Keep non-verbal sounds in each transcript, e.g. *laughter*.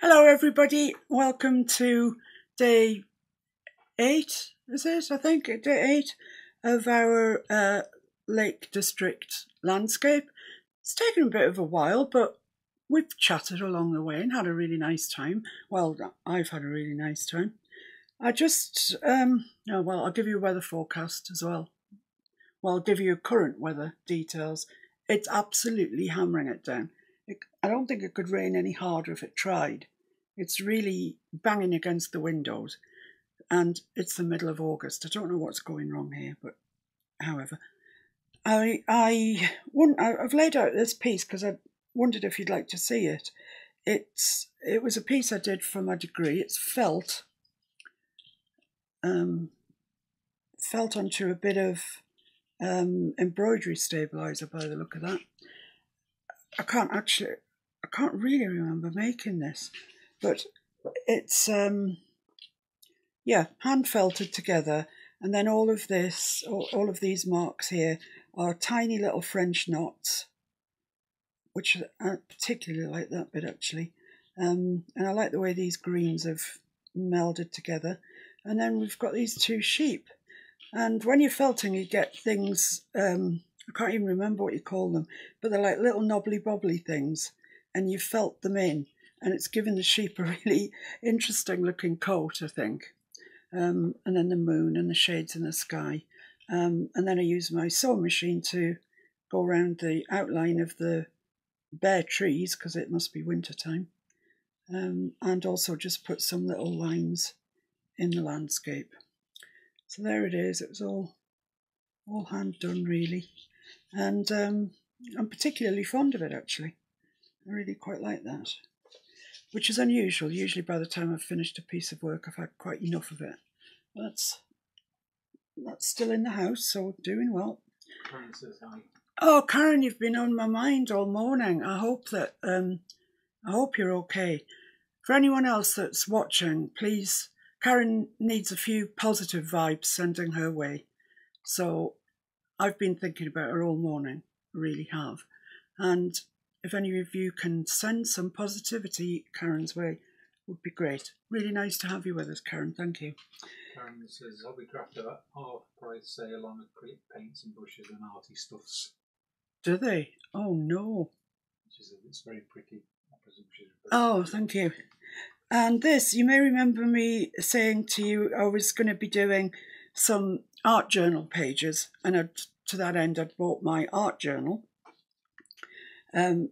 Hello, everybody. Welcome to day eight, is it? I think day eight of our uh, Lake District landscape. It's taken a bit of a while, but we've chatted along the way and had a really nice time. Well, I've had a really nice time. I just, um, oh, well, I'll give you a weather forecast as well. Well, I'll give you current weather details. It's absolutely hammering it down. I don't think it could rain any harder if it tried. It's really banging against the windows, and it's the middle of August. I don't know what's going wrong here, but however, I I wouldn't. I've laid out this piece because I wondered if you'd like to see it. It's it was a piece I did for my degree. It's felt um, felt onto a bit of um, embroidery stabilizer by the look of that. I can't actually, I can't really remember making this, but it's, um, yeah, hand felted together. And then all of this, all, of these marks here are tiny little French knots, which I particularly like that bit actually. Um, and I like the way these greens have melded together. And then we've got these two sheep. And when you're felting, you get things, um, I can't even remember what you call them, but they're like little knobbly bobbly things, and you felt them in, and it's given the sheep a *laughs* really interesting looking coat, I think. Um, and then the moon and the shades in the sky. Um, and then I use my sewing machine to go around the outline of the bare trees because it must be winter time. Um, and also just put some little lines in the landscape. So there it is. It was all all hand done really, and um, I'm particularly fond of it actually. I really quite like that, which is unusual. Usually, by the time I've finished a piece of work, I've had quite enough of it. That's that's still in the house, so doing well. Karen says hi. Oh, Karen, you've been on my mind all morning. I hope that um, I hope you're okay. For anyone else that's watching, please Karen needs a few positive vibes sending her way. So I've been thinking about her all morning, really have. And if any of you can send some positivity Karen's way, would be great. Really nice to have you with us, Karen. Thank you. Karen says Hobbycraft have a half price sale on acrylic paints and brushes and arty stuffs. Do they? Oh no. Which is it's very pretty. I presume she's Oh, thank you. And this, you may remember me saying to you, I was going to be doing some art journal pages, and I'd, to that end, I'd bought my art journal. Um,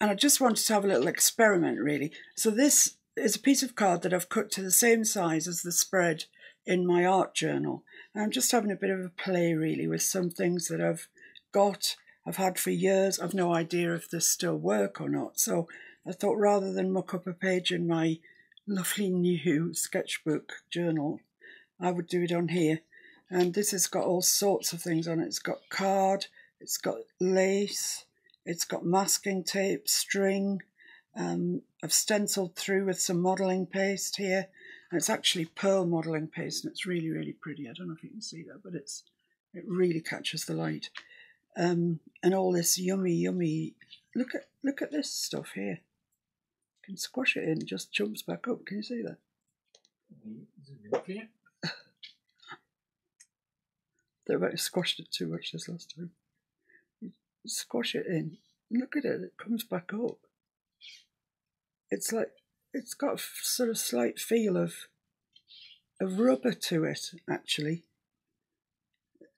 and I just wanted to have a little experiment, really. So this is a piece of card that I've cut to the same size as the spread in my art journal. And I'm just having a bit of a play, really, with some things that I've got, I've had for years. I've no idea if they still work or not. So I thought rather than muck up a page in my lovely new sketchbook journal, I would do it on here. And this has got all sorts of things on it. It's got card, it's got lace, it's got masking tape, string. Um, I've stenciled through with some modelling paste here. And it's actually pearl modelling paste and it's really, really pretty. I don't know if you can see that, but it's it really catches the light. Um, and all this yummy, yummy. Look at look at this stuff here You can squash it in, it just jumps back up. Can you see that? They have squashed it too much this last time. You squash it in. Look at it, it comes back up. It's like it's got a sort of slight feel of of rubber to it, actually.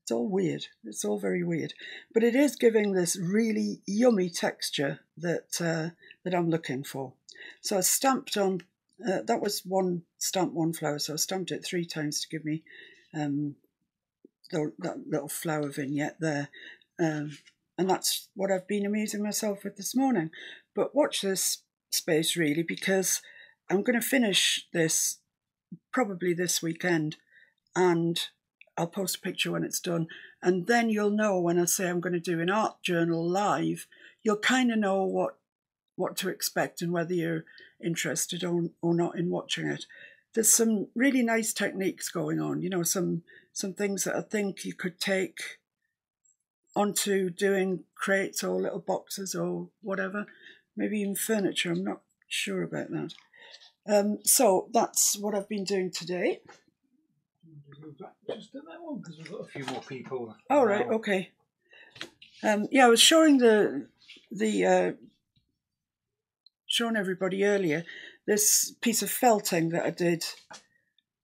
It's all weird. It's all very weird, but it is giving this really yummy texture that uh, that I'm looking for. So I stamped on, uh, that was one stamp, one flower. So I stamped it three times to give me um, the, that little flower vignette there. Um, and that's what I've been amusing myself with this morning. But watch this space really because I'm going to finish this probably this weekend and I'll post a picture when it's done. And then you'll know when I say I'm going to do an art journal live, you'll kind of know what what to expect and whether you're interested or, or not in watching it. There's some really nice techniques going on, you know, some some things that I think you could take onto doing crates or little boxes or whatever, maybe even furniture. I'm not sure about that. Um, so that's what I've been doing today. Just do that one because we've got a few more people. All right, now. okay. Um, yeah, I was showing the the uh, showing everybody earlier this piece of felting that I did,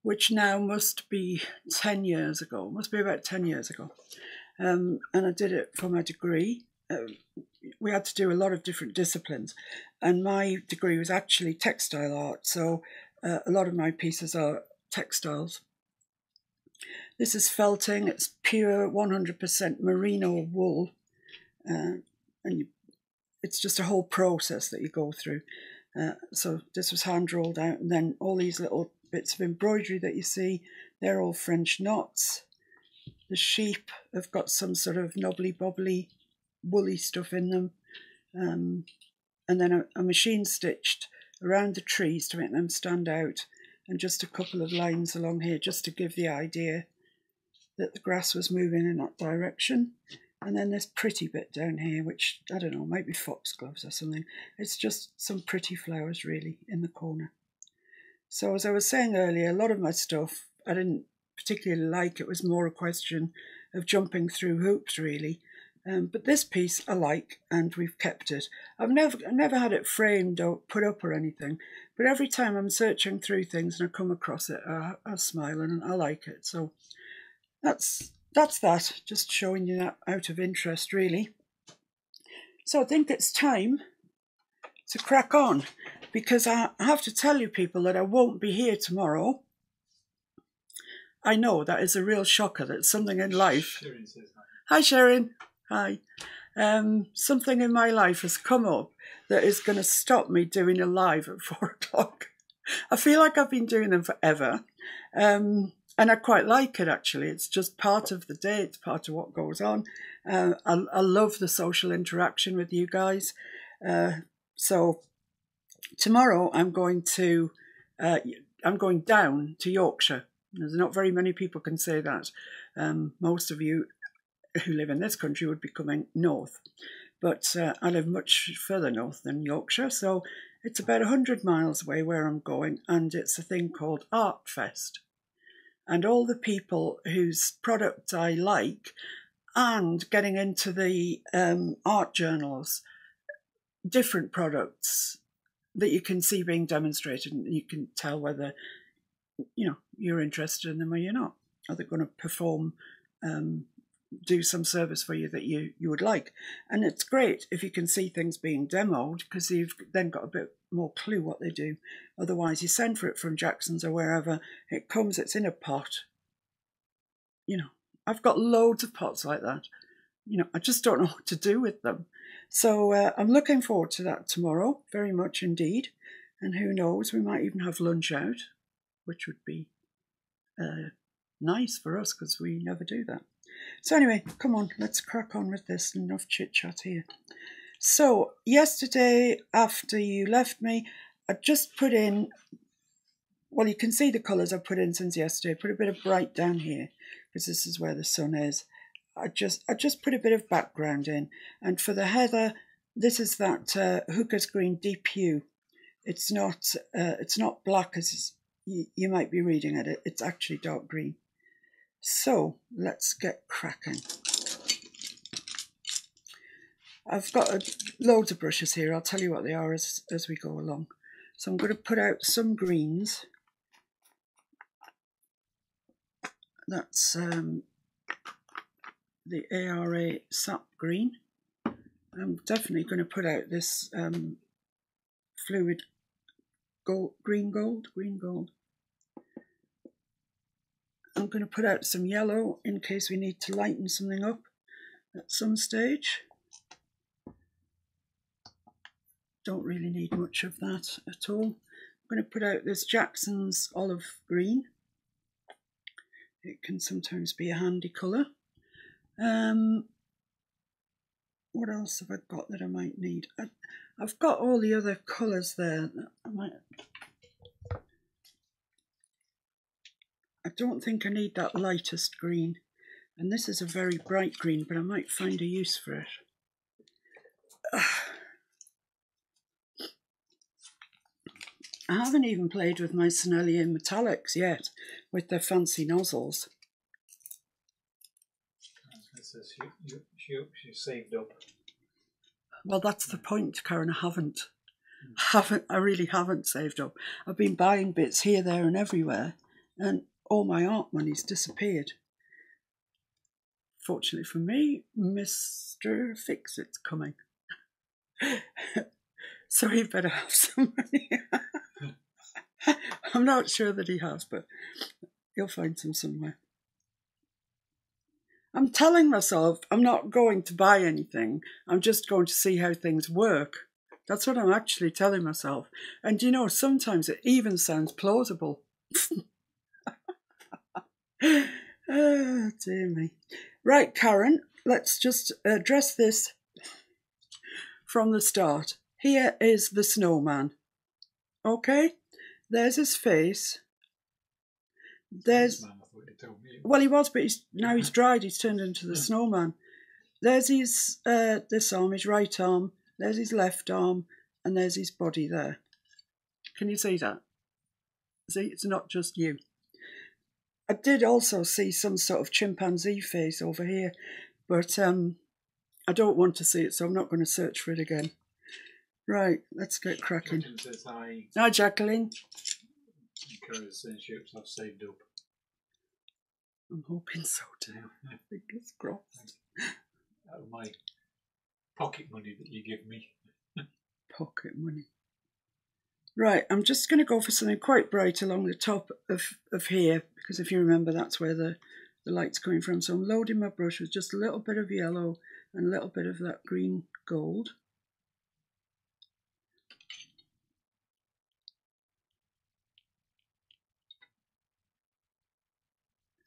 which now must be ten years ago. Must be about ten years ago, um, and I did it for my degree. Uh, we had to do a lot of different disciplines, and my degree was actually textile art. So uh, a lot of my pieces are textiles. This is felting. It's pure 100% merino wool, uh, and you, it's just a whole process that you go through. Uh, so this was hand rolled out, and then all these little bits of embroidery that you see, they're all French knots. The sheep have got some sort of knobbly bobbly woolly stuff in them, um, and then a, a machine stitched around the trees to make them stand out, and just a couple of lines along here just to give the idea that the grass was moving in that direction. And then this pretty bit down here, which I don't know, might be foxgloves or something. It's just some pretty flowers really in the corner. So as I was saying earlier, a lot of my stuff I didn't particularly like. It was more a question of jumping through hoops really. Um, but this piece I like, and we've kept it. I've never never had it framed or put up or anything, but every time I'm searching through things and I come across it, I, I smile and I like it. So that's that's that. Just showing you that out of interest, really. So I think it's time to crack on because I have to tell you people that I won't be here tomorrow. I know that is a real shocker that something in life. Sharon says hi. Hi, Sharon. Hi. Um, something in my life has come up that is going to stop me doing a live at *laughs* four o'clock. I feel like I've been doing them forever. Um, and I quite like it actually. It's just part of the day, it's part of what goes on. Uh, I, I love the social interaction with you guys. Uh, so tomorrow I'm going to uh, I'm going down to Yorkshire. There's not very many people can say that. Um, most of you who live in this country would be coming north, but uh, I live much further north than Yorkshire, so it's about a 100 miles away where I'm going, and it's a thing called Art Fest. And all the people whose product I like, and getting into the um, art journals, different products that you can see being demonstrated, and you can tell whether you know you're interested in them or you're not. Are they going to perform um, do some service for you that you, you would like. And it's great if you can see things being demoed because you've then got a bit more clue what they do. Otherwise, you send for it from Jackson's or wherever, it comes, it's in a pot. You know, I've got loads of pots like that. You know, I just don't know *laughs* what to do with them. So uh, I'm looking forward to that tomorrow, very much indeed. And who knows, we might even have lunch out, which would be uh, nice for us because we never do that. So anyway, come on, let's crack on with this. Enough chit chat here. So yesterday, after you left me, I just put in. Well, you can see the colours I put in since yesterday. Put a bit of bright down here because this is where the sun is. I just I just put a bit of background in, and for the heather, this is that uh, Hooker's Green Deep Hue. It's not uh, it's not black as you, you might be reading it. It's actually dark green. So let's get cracking. I've got a, loads of brushes here. I'll tell you what they are as, as we go along. So I'm going to put out some greens. That's um, the ARA sap green. I'm definitely going to put out this um, fluid gold, green gold, green gold. I'm going to put out some yellow in case we need to lighten something up at some stage. Don't really need much of that at all. I'm going to put out this Jackson's olive green. It can sometimes be a handy colour. Um, what else have I got that I might need? I, have got all the other colours there. I might I don't think I need that lightest green. And this is a very bright green, but I might find a use for it. *sighs* I haven't even played with my Sennelier metallics yet, with their fancy nozzles. Says you, you, you, she saved up. Well, that's the point, Karen. I haven't. Hmm. haven't. I really haven't saved up. I've been buying bits here, there, and everywhere, and all my art money's disappeared. Fortunately for me, Mister Fix It's coming, *laughs* so he better have some money. *laughs* Hmm. I'm not sure that he has, but he'll find some somewhere. I'm telling myself I'm not going to buy anything. I'm just going to see how things work. That's what I'm actually telling myself. And you know, sometimes it even sounds plausible. *laughs* oh, dear me. Right, Karen, let's just address this from the start. Here is the snowman. Okay? There's his face. There's Man, I thought you told me. well, he was, but he's now he's dried. He's turned into the snowman. There's his uh, this arm, his right arm. There's his left arm, and there's his body there. Can you see that? See, it's not just you. I did also see some sort of chimpanzee face over here, but um, I don't want to see it, so I'm not going to search for it again. Right, let's get cracking. Says Hi, Jacqueline. censorships I've saved up. I'm hoping so too. Fingers crossed. Out of my pocket money that you give me. pocket money. Right, I'm just going to go for something quite bright along the top of, of here, because if you remember, that's where the, the light's coming from. So I'm loading my brush with just a little bit of yellow and a little bit of that green gold.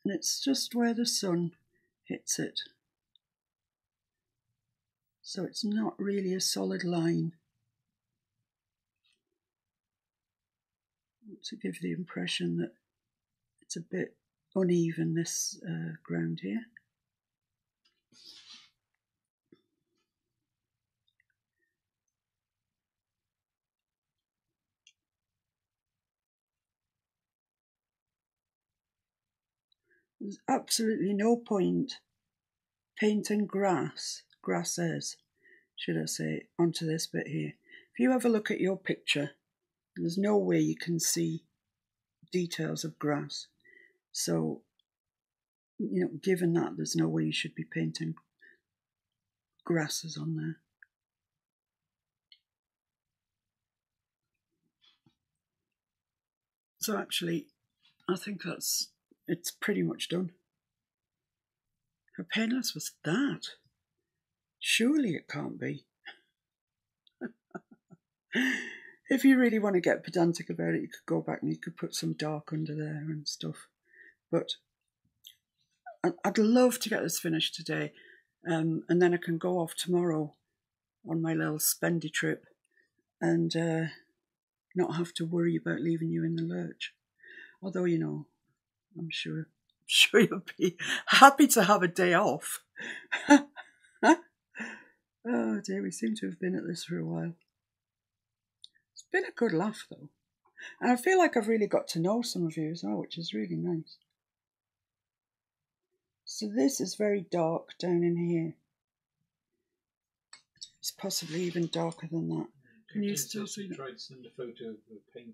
And it's just where the sun hits it. So it's not really a solid line. to give the impression that it's a bit uneven this uh, ground here. There's absolutely no point painting grass, grasses, should I say, onto this bit here. If you have a look at your picture, there's no way you can see details of grass. So, you know, given that, there's no way you should be painting grasses on there. So actually, I think that's it's pretty much done. How painless was that? Surely it can't be. *laughs* if you really want to get pedantic about it, you could go back and you could put some dark under there and stuff. But I'd love to get this finished today, um, and then I can go off tomorrow on my little spendy trip and uh, not have to worry about leaving you in the lurch. Although, you know, I'm sure, sure you'll be happy to have a day off. *laughs* oh dear, we seem to have been at this for a while. It's been a good laugh though. And I feel like I've really got to know some of you as well, which is really nice. So this is very dark down in here. It's possibly even darker than that. Can you still see tried to send a photo of the painting.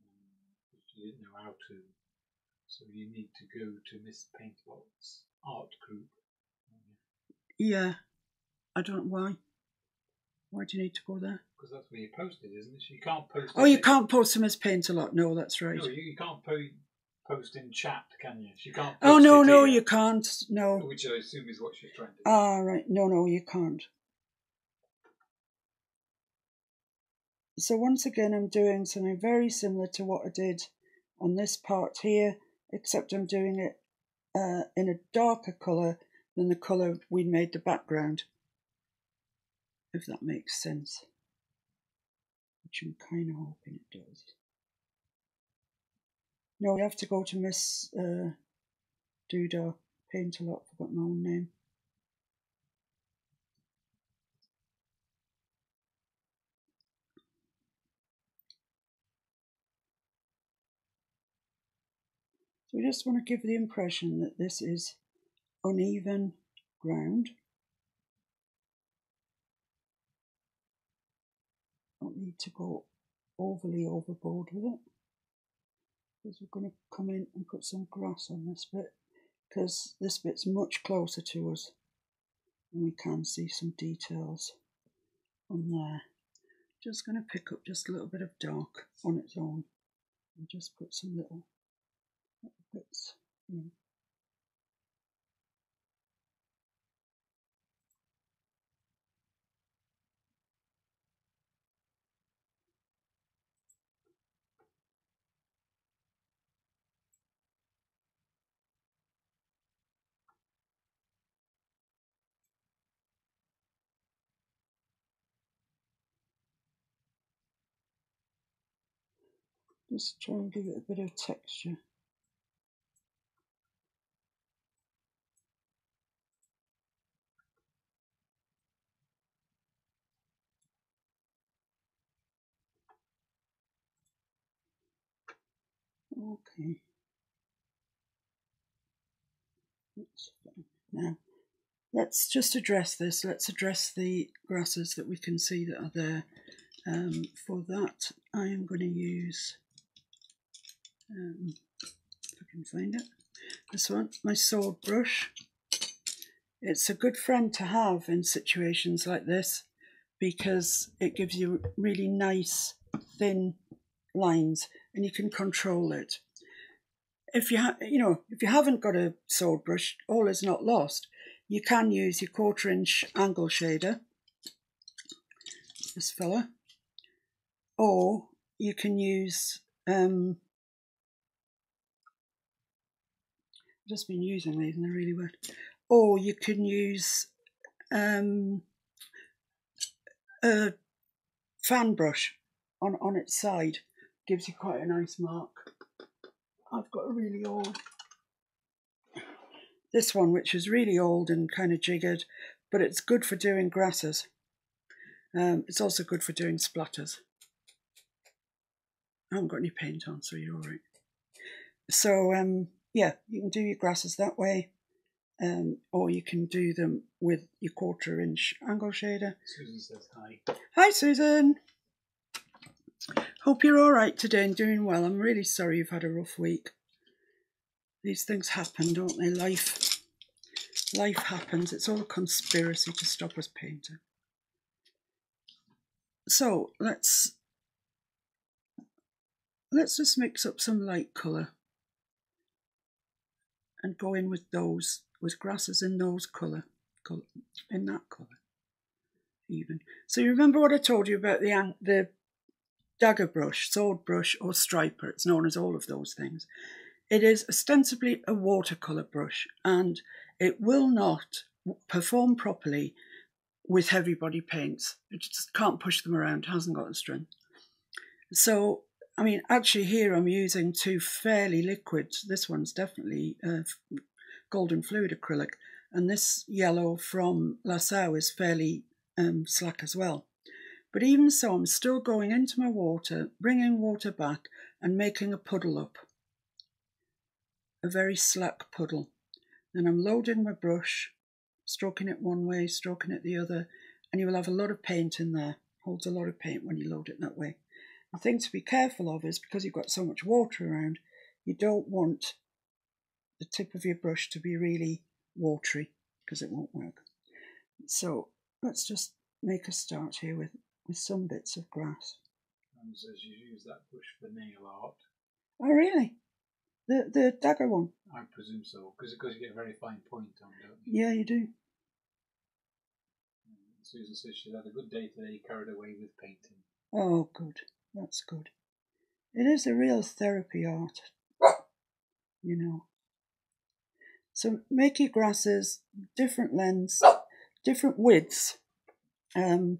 Um, but she didn't know how to. So you need to go to Miss Paintalot's art group. Yeah, I don't know why. Why do you need to go there? Because that's where you posted, isn't it? So you can't post. Oh, you can't post them as paint a lot. No, that's right. No, you, you can't po- post in chat, can you? She can't. Oh no, it no, you can't. No. Which I assume is what she's trying to do. Ah, right. No, no, you can't. So once again, I'm doing something very similar to what I did on this part here, except I'm doing it uh, in a darker colour than the colour we made the background, if that makes sense. Which I'm kind of hoping it does. No, we have to go to Miss uh, Doodah Paint a lot, forgot my own name. So we just want to give the impression that this is uneven ground. Don't need to go overly overboard with it because we're going to come in and put some grass on this bit because this bit's much closer to us and we can see some details on there. Just going to pick up just a little bit of dark on its own and just put some little, in. Mm. Just try and give it a bit of texture. Okay. Now, let's just address this. Let's address the grasses that we can see that are there. Um, for that, I am going to use um, if I can find it. This one, my sword brush. It's a good friend to have in situations like this because it gives you really nice thin lines and you can control it. If you ha- you know if you haven't got a sword brush, all is not lost. You can use your quarter inch angle shader, this fella, or you can use um, just been using these and they're really wet. Or you can use um, a fan brush on, on its side, gives you quite a nice mark. I've got a really old, this one which is really old and kind of jiggered, but it's good for doing grasses. Um, it's also good for doing splatters. I haven't got any paint on, so you're all right. So um, yeah, you can do your grasses that way, um, or you can do them with your quarter inch angle shader. Susan says hi. Hi, Susan. Hope you're all right today and doing well. I'm really sorry you've had a rough week. These things happen, don't they? Life, life happens. It's all a conspiracy to stop us painting. So let's let's just mix up some light colour and go in with those, with grasses in those colour, colour in that colour even. So you remember what I told you about the, the dagger brush, sword brush or striper, it's known as all of those things. It is ostensibly a watercolour brush and it will not perform properly with heavy body paints. It just can't push them around, hasn't got the strength. So I mean, actually here I'm using two fairly liquid. This one's definitely uh, golden fluid acrylic, and this yellow from Lascaux is fairly um, slack as well. But even so, I'm still going into my water, bringing water back and making a puddle up. A very slack puddle. Then I'm loading my brush, stroking it one way, stroking it the other, and you will have a lot of paint in there. Holds a lot of paint when you load it that way. The thing to be careful of is because you've got so much water around, you don't want the tip of your brush to be really watery because it won't work. So let's just make a start here with, with some bits of grass. And says you use that brush for nail art. Oh, really? The the dagger one? I presume so, because because you get a very fine point on, don't you? Yeah, you do. Susan says she's had a good day today, carried away with painting. Oh, good. That's good. It is a real therapy art, you know. So make your grasses different lengths, different widths, um,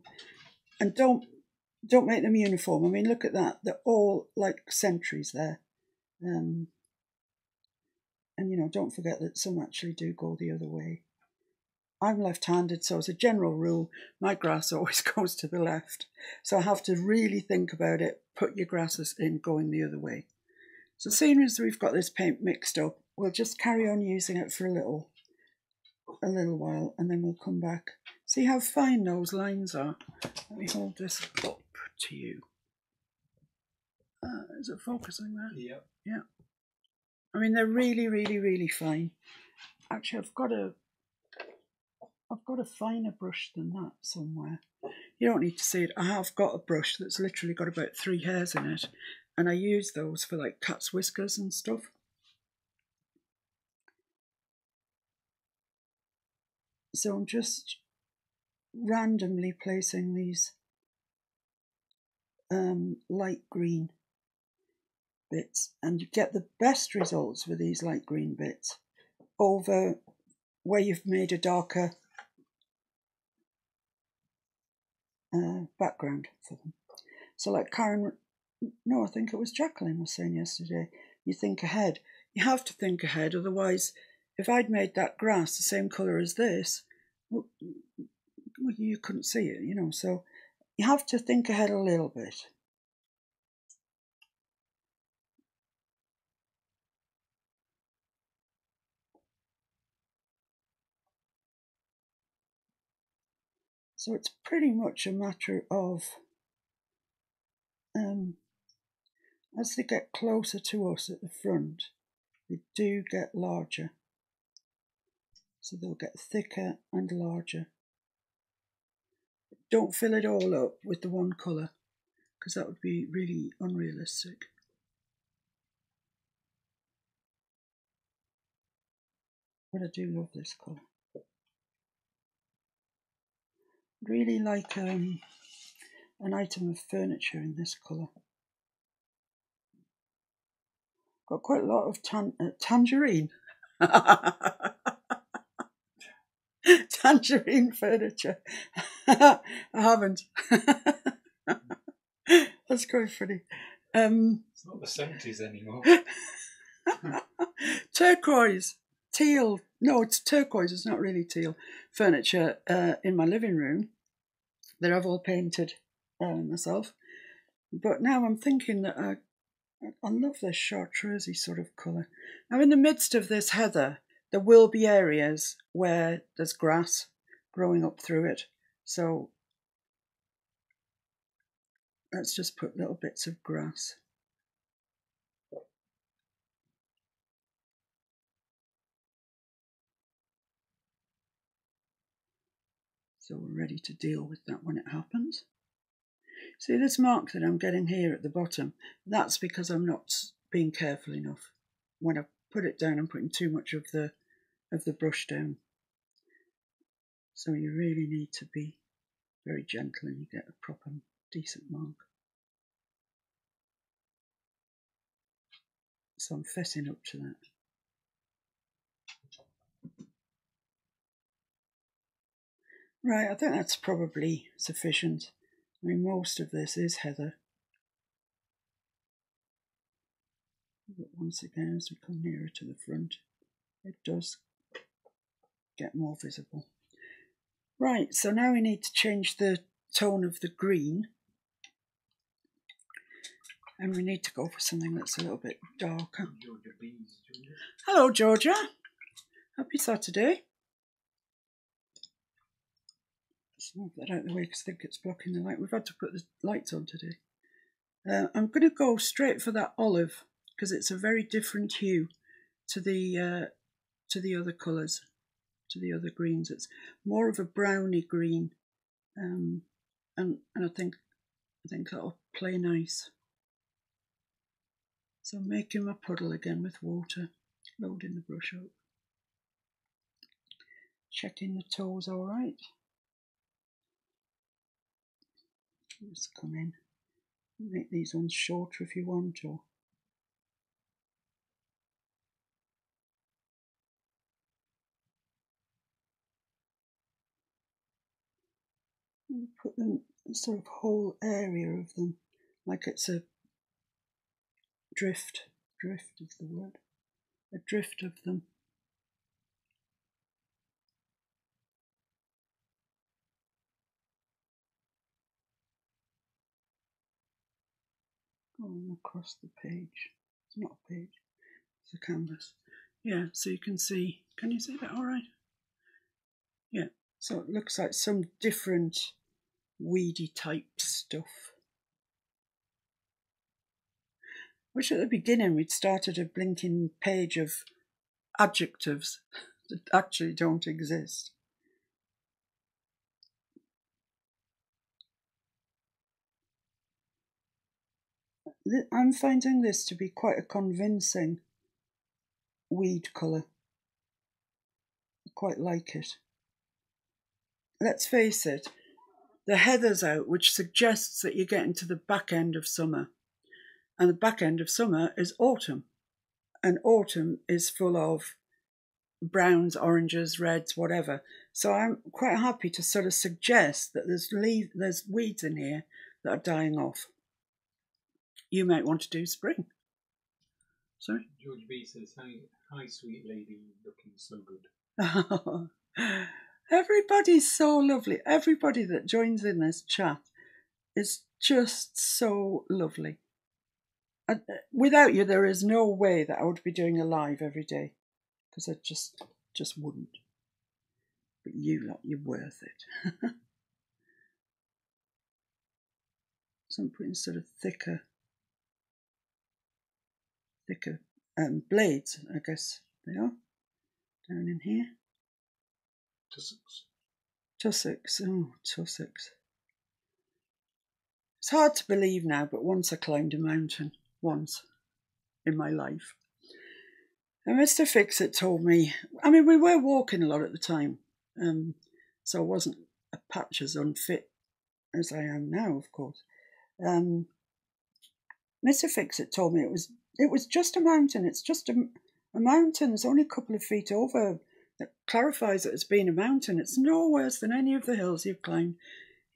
and don't don't make them uniform. I mean, look at that; they're all like sentries there. Um, and you know, don't forget that some actually do go the other way. I'm left handed, so as a general rule, my grass *laughs* always goes to the left. So I have to really think about it, put your grasses in going the other way. So seeing as we've got this paint mixed up, we'll just carry on using it for a little, a little while, and then we'll come back. See how fine those lines are? Let me hold this up to you. Uh, is it focusing there? Yep. Yeah. I mean, they're really, really, really fine. Actually, I've got a, I've got a finer brush than that somewhere. You don't need to see it. I have got a brush that's literally got about three hairs in it, and I use those for like cat's whiskers and stuff. So I'm just randomly placing these um, light green bits and you get the best results with these light green bits over where you've made a darker uh, background for them. So like Karen, no, I think it was Jacqueline was saying yesterday, you think ahead. You have to think ahead, otherwise if I'd made that grass the same colour as this, well, you couldn't see it, you know, so you have to think ahead a little bit. So it's pretty much a matter of um, as they get closer to us at the front, they do get larger. So they'll get thicker and larger. Don't fill it all up with the one colour because that would be really unrealistic. But I do love this colour. really like um, an item of furniture in this colour. Got quite a lot of tan- uh, tangerine. *laughs* *laughs* tangerine furniture. *laughs* I haven't. *laughs* That's quite funny. Um, it's not the 70s anymore. turquoise, teal. No, it's turquoise. It's not really teal. Furniture uh, in my living room that I've all painted uh, myself. But now I'm thinking that I, I love this chartreusey sort of colour. Now, in the midst of this heather, there will be areas where there's grass growing up through it. So let's just put little bits of grass. So we're ready to deal with that when it happens. See this mark that I'm getting here at the bottom, that's because I'm not being careful enough. When I put it down, I'm putting too much of the of the brush down. So you really need to be very gentle and you get a proper decent mark. So I'm fessing up to that. Right, I think that's probably sufficient. I mean, most of this is heather. But once again, as we come nearer to the front, it does get more visible. Right, so now we need to change the tone of the green. And we need to go for something that's a little bit darker. Hello, Georgia. Happy Saturday. Let's move that out of the way because I think it's blocking the light. We've had to put the lights on today. Uh, I'm going to go straight for that olive because it's a very different hue to the uh, to the other colours, to the other greens. It's more of a browny green, um, and and I think I think that'll play nice. So I'm making my puddle again with water, loading the brush up, checking the toes all right. Just come in. Make these ones shorter if you want, or put them sort of whole area of them like it's a drift drift is the word a drift of them going across the page It's not a page, it's a canvas. Yeah, so you can see, can you see that all right? Yeah, so it looks like some different weedy type stuff. Wish at the beginning we'd started a blinking page of adjectives *laughs* that actually don't exist. I'm finding this to be quite a convincing weed colour. I quite like it. Let's face it, the heather's out, which suggests that you're getting to the back end of summer. And the back end of summer is autumn. And autumn is full of browns, oranges, reds, whatever. So I'm quite happy to sort of suggest that there's there's weeds in here that are dying off you might want to do spring. Sorry? George B says, Hi, hi sweet lady, looking so good. *laughs* Everybody's so lovely. Everybody that joins in this chat is just so lovely. And uh, without you, there is no way that I would be doing a live every day because I just just wouldn't. But you lot, you're worth it. *laughs* so I'm putting sort of thicker thicker um, blades, I guess they are, down in here. Tussocks. Tussocks, oh, tussocks. It's hard to believe now, but once I climbed a mountain, once in my life. And Mr. Fixit told me, I mean, we were walking a lot at the time, um, so I wasn't a patch as unfit as I am now, of course. Um, Mr. Fixit told me it was it was just a mountain. It's just a, a mountain. It's only a couple of feet over. That clarifies it as being a mountain. It's no worse than any of the hills you've climbed.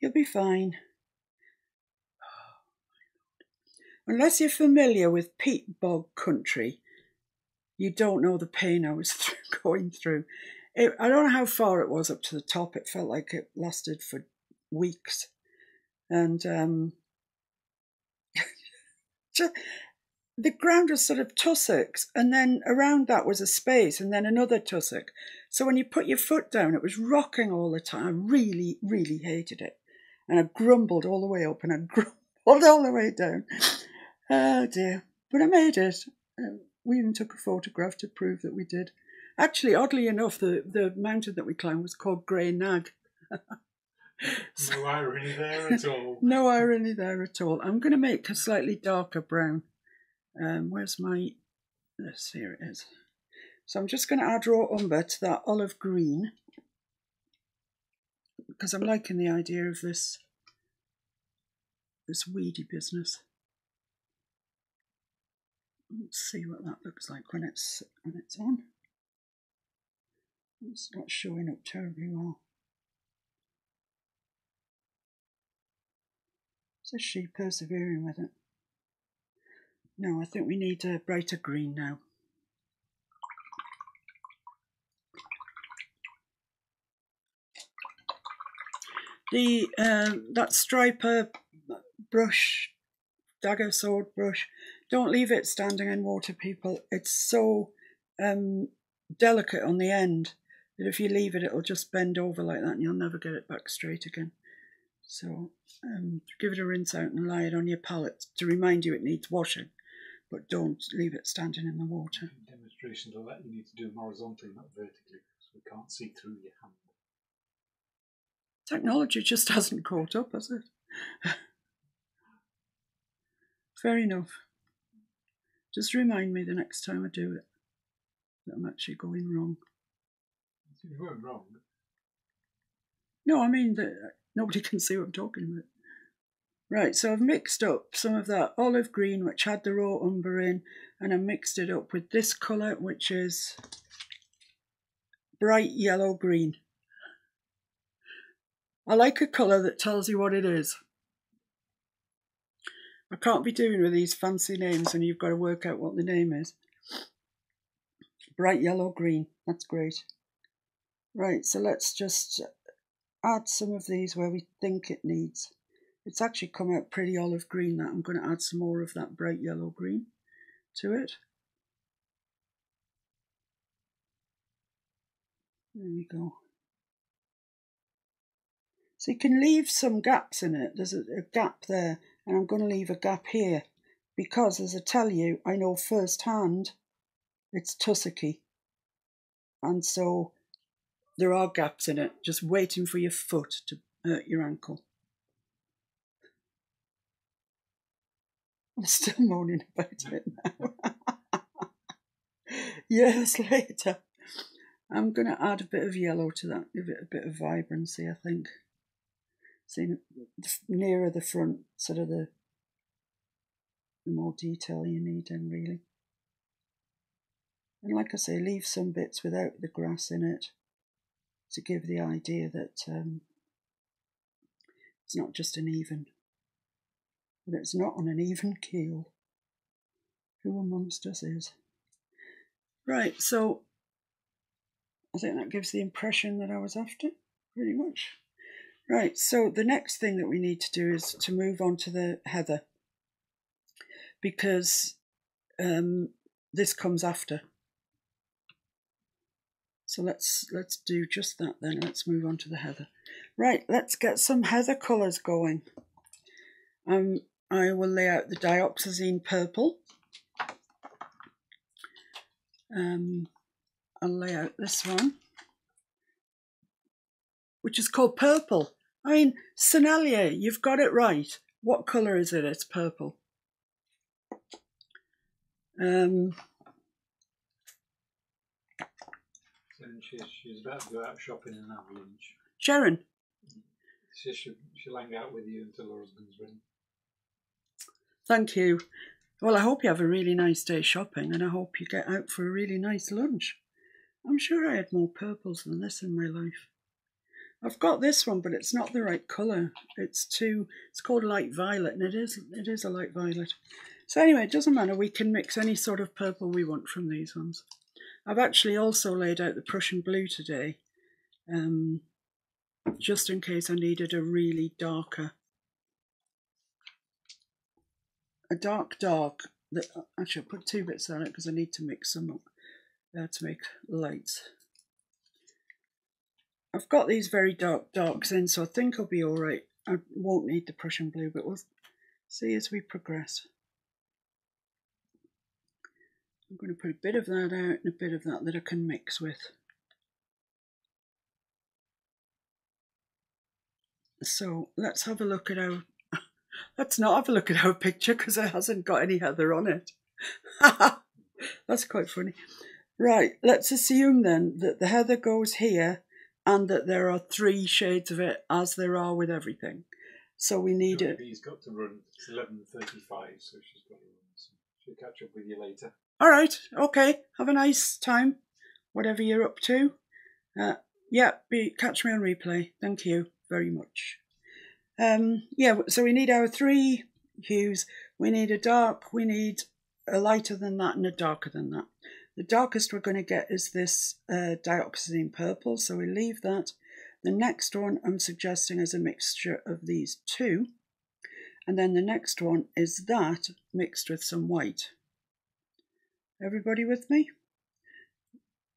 You'll be fine. *sighs* Unless you're familiar with peat bog country, you don't know the pain I was *laughs* going through. It, I don't know how far it was up to the top. It felt like it lasted for weeks. And um, *laughs* the ground was sort of tussocks, and then around that was a space, and then another tussock. So when you put your foot down, it was rocking all the time. I really, really hated it. And I grumbled all the way up and I *laughs* grumbled all the way down. Oh dear. But I made it. Um, we even took a photograph to prove that we did. Actually, oddly enough, the, the mountain that we climbed was called Grey Nag. *laughs* no irony there at all. no irony there at all. I'm going to make a slightly darker brown. Um, where's my, this, here it is. So I'm just going to add raw umber to that olive green because I'm liking the idea of this, this weedy business. Let's see what that looks like when it's when it's on. It's not showing up terribly well. Says she persevering with it. No, I think we need a brighter green now. The uh, that striper brush, dagger sword brush, don't leave it standing in water, people. It's so um, delicate on the end that if you leave it, it'll just bend over like that and you'll never get it back straight again. So um, give it a rinse out and lie it on your palette to remind you it needs washing but don't leave it standing in the water. Demonstrations of that you need to do them horizontally, not vertically, because we can't see through your hand. Technology just *laughs* hasn't caught up, has it? Fair enough. Just remind me the next time I do it that I'm actually going wrong. You weren't wrong. No, I mean that nobody *laughs* can see what I'm talking about. Right, so I've mixed up some of that olive green, which had the raw umber in, and I mixed it up with this colour, which is bright yellow green. I like a colour that tells you what it is. I can't be doing with these fancy names and you've got to work out what the name is. Bright yellow green, that's great. Right, so let's just add some of these where we think it needs. It's actually come out pretty olive green that I'm going to add some more of that bright yellow green. to it. There we go. So you can leave some gaps in it. There's a, a gap there, and I'm going to leave a gap here because, as I tell you, I know firsthand it's tussocky. And so there are gaps in it, just waiting for your foot to hurt your ankle. I'm still moaning about it now. *laughs* Years later, I'm going to add a bit of yellow to that, give it a bit of vibrancy, I think. See, nearer the front, sort of the, the more detail you need in, really. And like I say, leave some bits without the grass in it to give the idea that um, it's not just an even but it's not on an even keel. Who amongst us is? Right, so I think that gives the impression that I was after, pretty much. Right, so the next thing that we need to do is to move on to the heather because um, this comes after. So let's let's do just that then. Let's move on to the heather. Right, let's get some heather colours going. Um, I will lay out the dioxazine purple. Um, I'll lay out this one, which is called purple. I mean, Sennelier, you've got it right. What colour is it? It's purple. Um, she's, she's about to go out shopping in Avalanche. Sharon. She, she'll, she'll hang out with you until her husband's ready. Thank you. Well, I hope you have a really nice day shopping and I hope you get out for a really nice lunch. I'm sure I had more purples than this in my life. I've got this one, but it's not the right colour. It's too, it's called light violet and it is, it is a light violet. So anyway, it doesn't matter. We can mix any sort of purple we want from these ones. I've actually also laid out the Prussian blue today, um, just in case I needed a really darker a dark dark that actually I'll put two bits on it because I need to mix some up uh, to make lights. I've got these very dark darks in so I think I'll be alright. I won't need the Prussian blue but we'll see as we progress. I'm going to put a bit of that out and a bit of that that I can mix with. So let's have a look at our Let's not have a look at our picture because it hasn't got any heather on it. *laughs* That's quite funny. Right, let's assume then that the heather goes here and that there are three shades of it as there are with everything. So we need it. He's got to run. It's 11.35, so she's got to run. So she'll catch up with you later. All right, okay. Have a nice time, whatever you're up to. Uh, yeah, be, catch me on replay. Thank you very much. Um, yeah, so we need our three hues. We need a dark, we need a lighter than that, and a darker than that. The darkest we're going to get is this uh, dioxazine purple, so we leave that. The next one I'm suggesting is a mixture of these two. And then the next one is that mixed with some white. Everybody with me?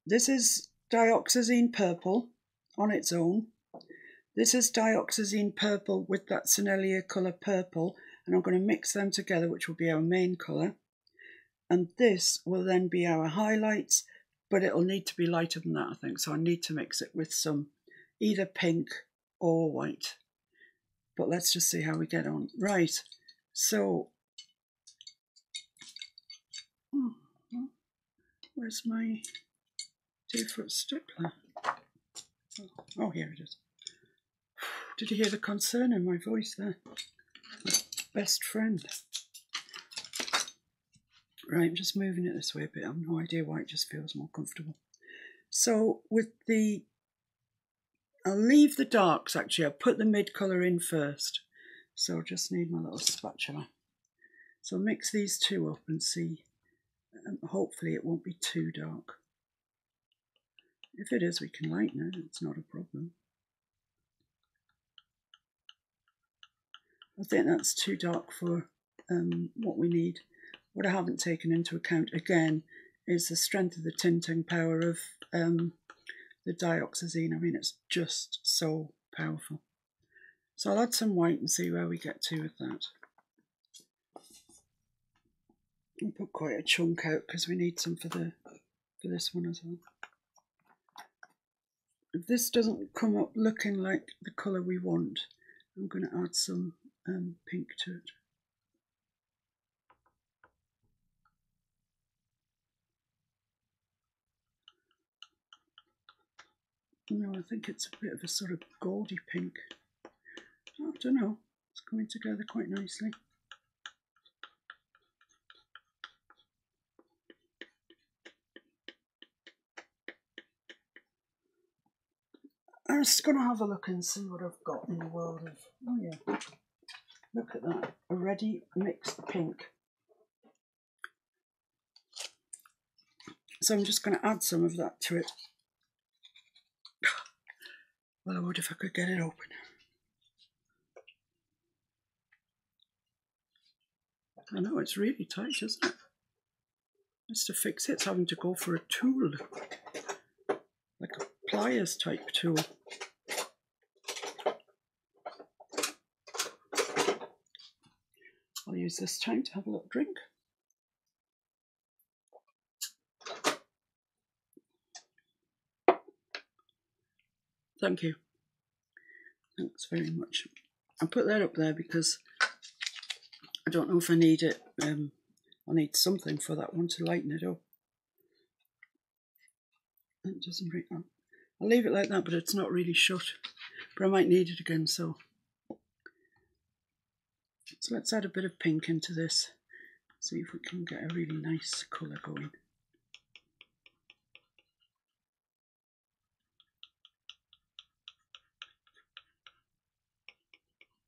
This is dioxazine purple on its own. This is dioxazine purple with that Sennelier colour purple and I'm going to mix them together which will be our main colour. And this will then be our highlights but it'll need to be lighter than that I think so I need to mix it with some either pink or white. But let's just see how we get on. Right, so oh, where's my two foot stippler? Oh, oh, here it is. Did you hear the concern in my voice there? best friend. Right, I'm just moving it this way a bit. I have no idea why it just feels more comfortable. So with the, I'll leave the darks actually. I'll put the mid colour in first. So I just need my little spatula. So I'll mix these two up and see. And hopefully it won't be too dark. If it is, we can lighten it. It's not a problem. I think that's too dark for um, what we need. what I haven't taken into account again is the strength of the tinting power of um, the dioxazine. I mean, it's just so powerful. So I'll add some white and see where we get to with that. I'll put quite a chunk out because we need some for the for this one as well. If this doesn't come up looking like the colour we want, I'm going to add some um, pink to it. No, I think it's a bit of a sort of goldy pink. I don't know, it's coming together quite nicely. I'm just going to have a look and see what I've got in the world of. Oh, yeah. Look at that. A ready mixed pink. So I'm just going to add some of that to it. Well, I would if I could get it open. I know it's really tight, isn't it? Just to fix it, it's having to go for a tool, like a pliers type tool. I'll use this time to have a little drink. Thank you. Thanks very much. I put that up there because I don't know if I need it. Um, I need something for that one to lighten it up. It doesn't bring. I'll leave it like that, but it's not really shut. But I might need it again, so. Let's add a bit of pink into this. See if we can get a really nice colour going.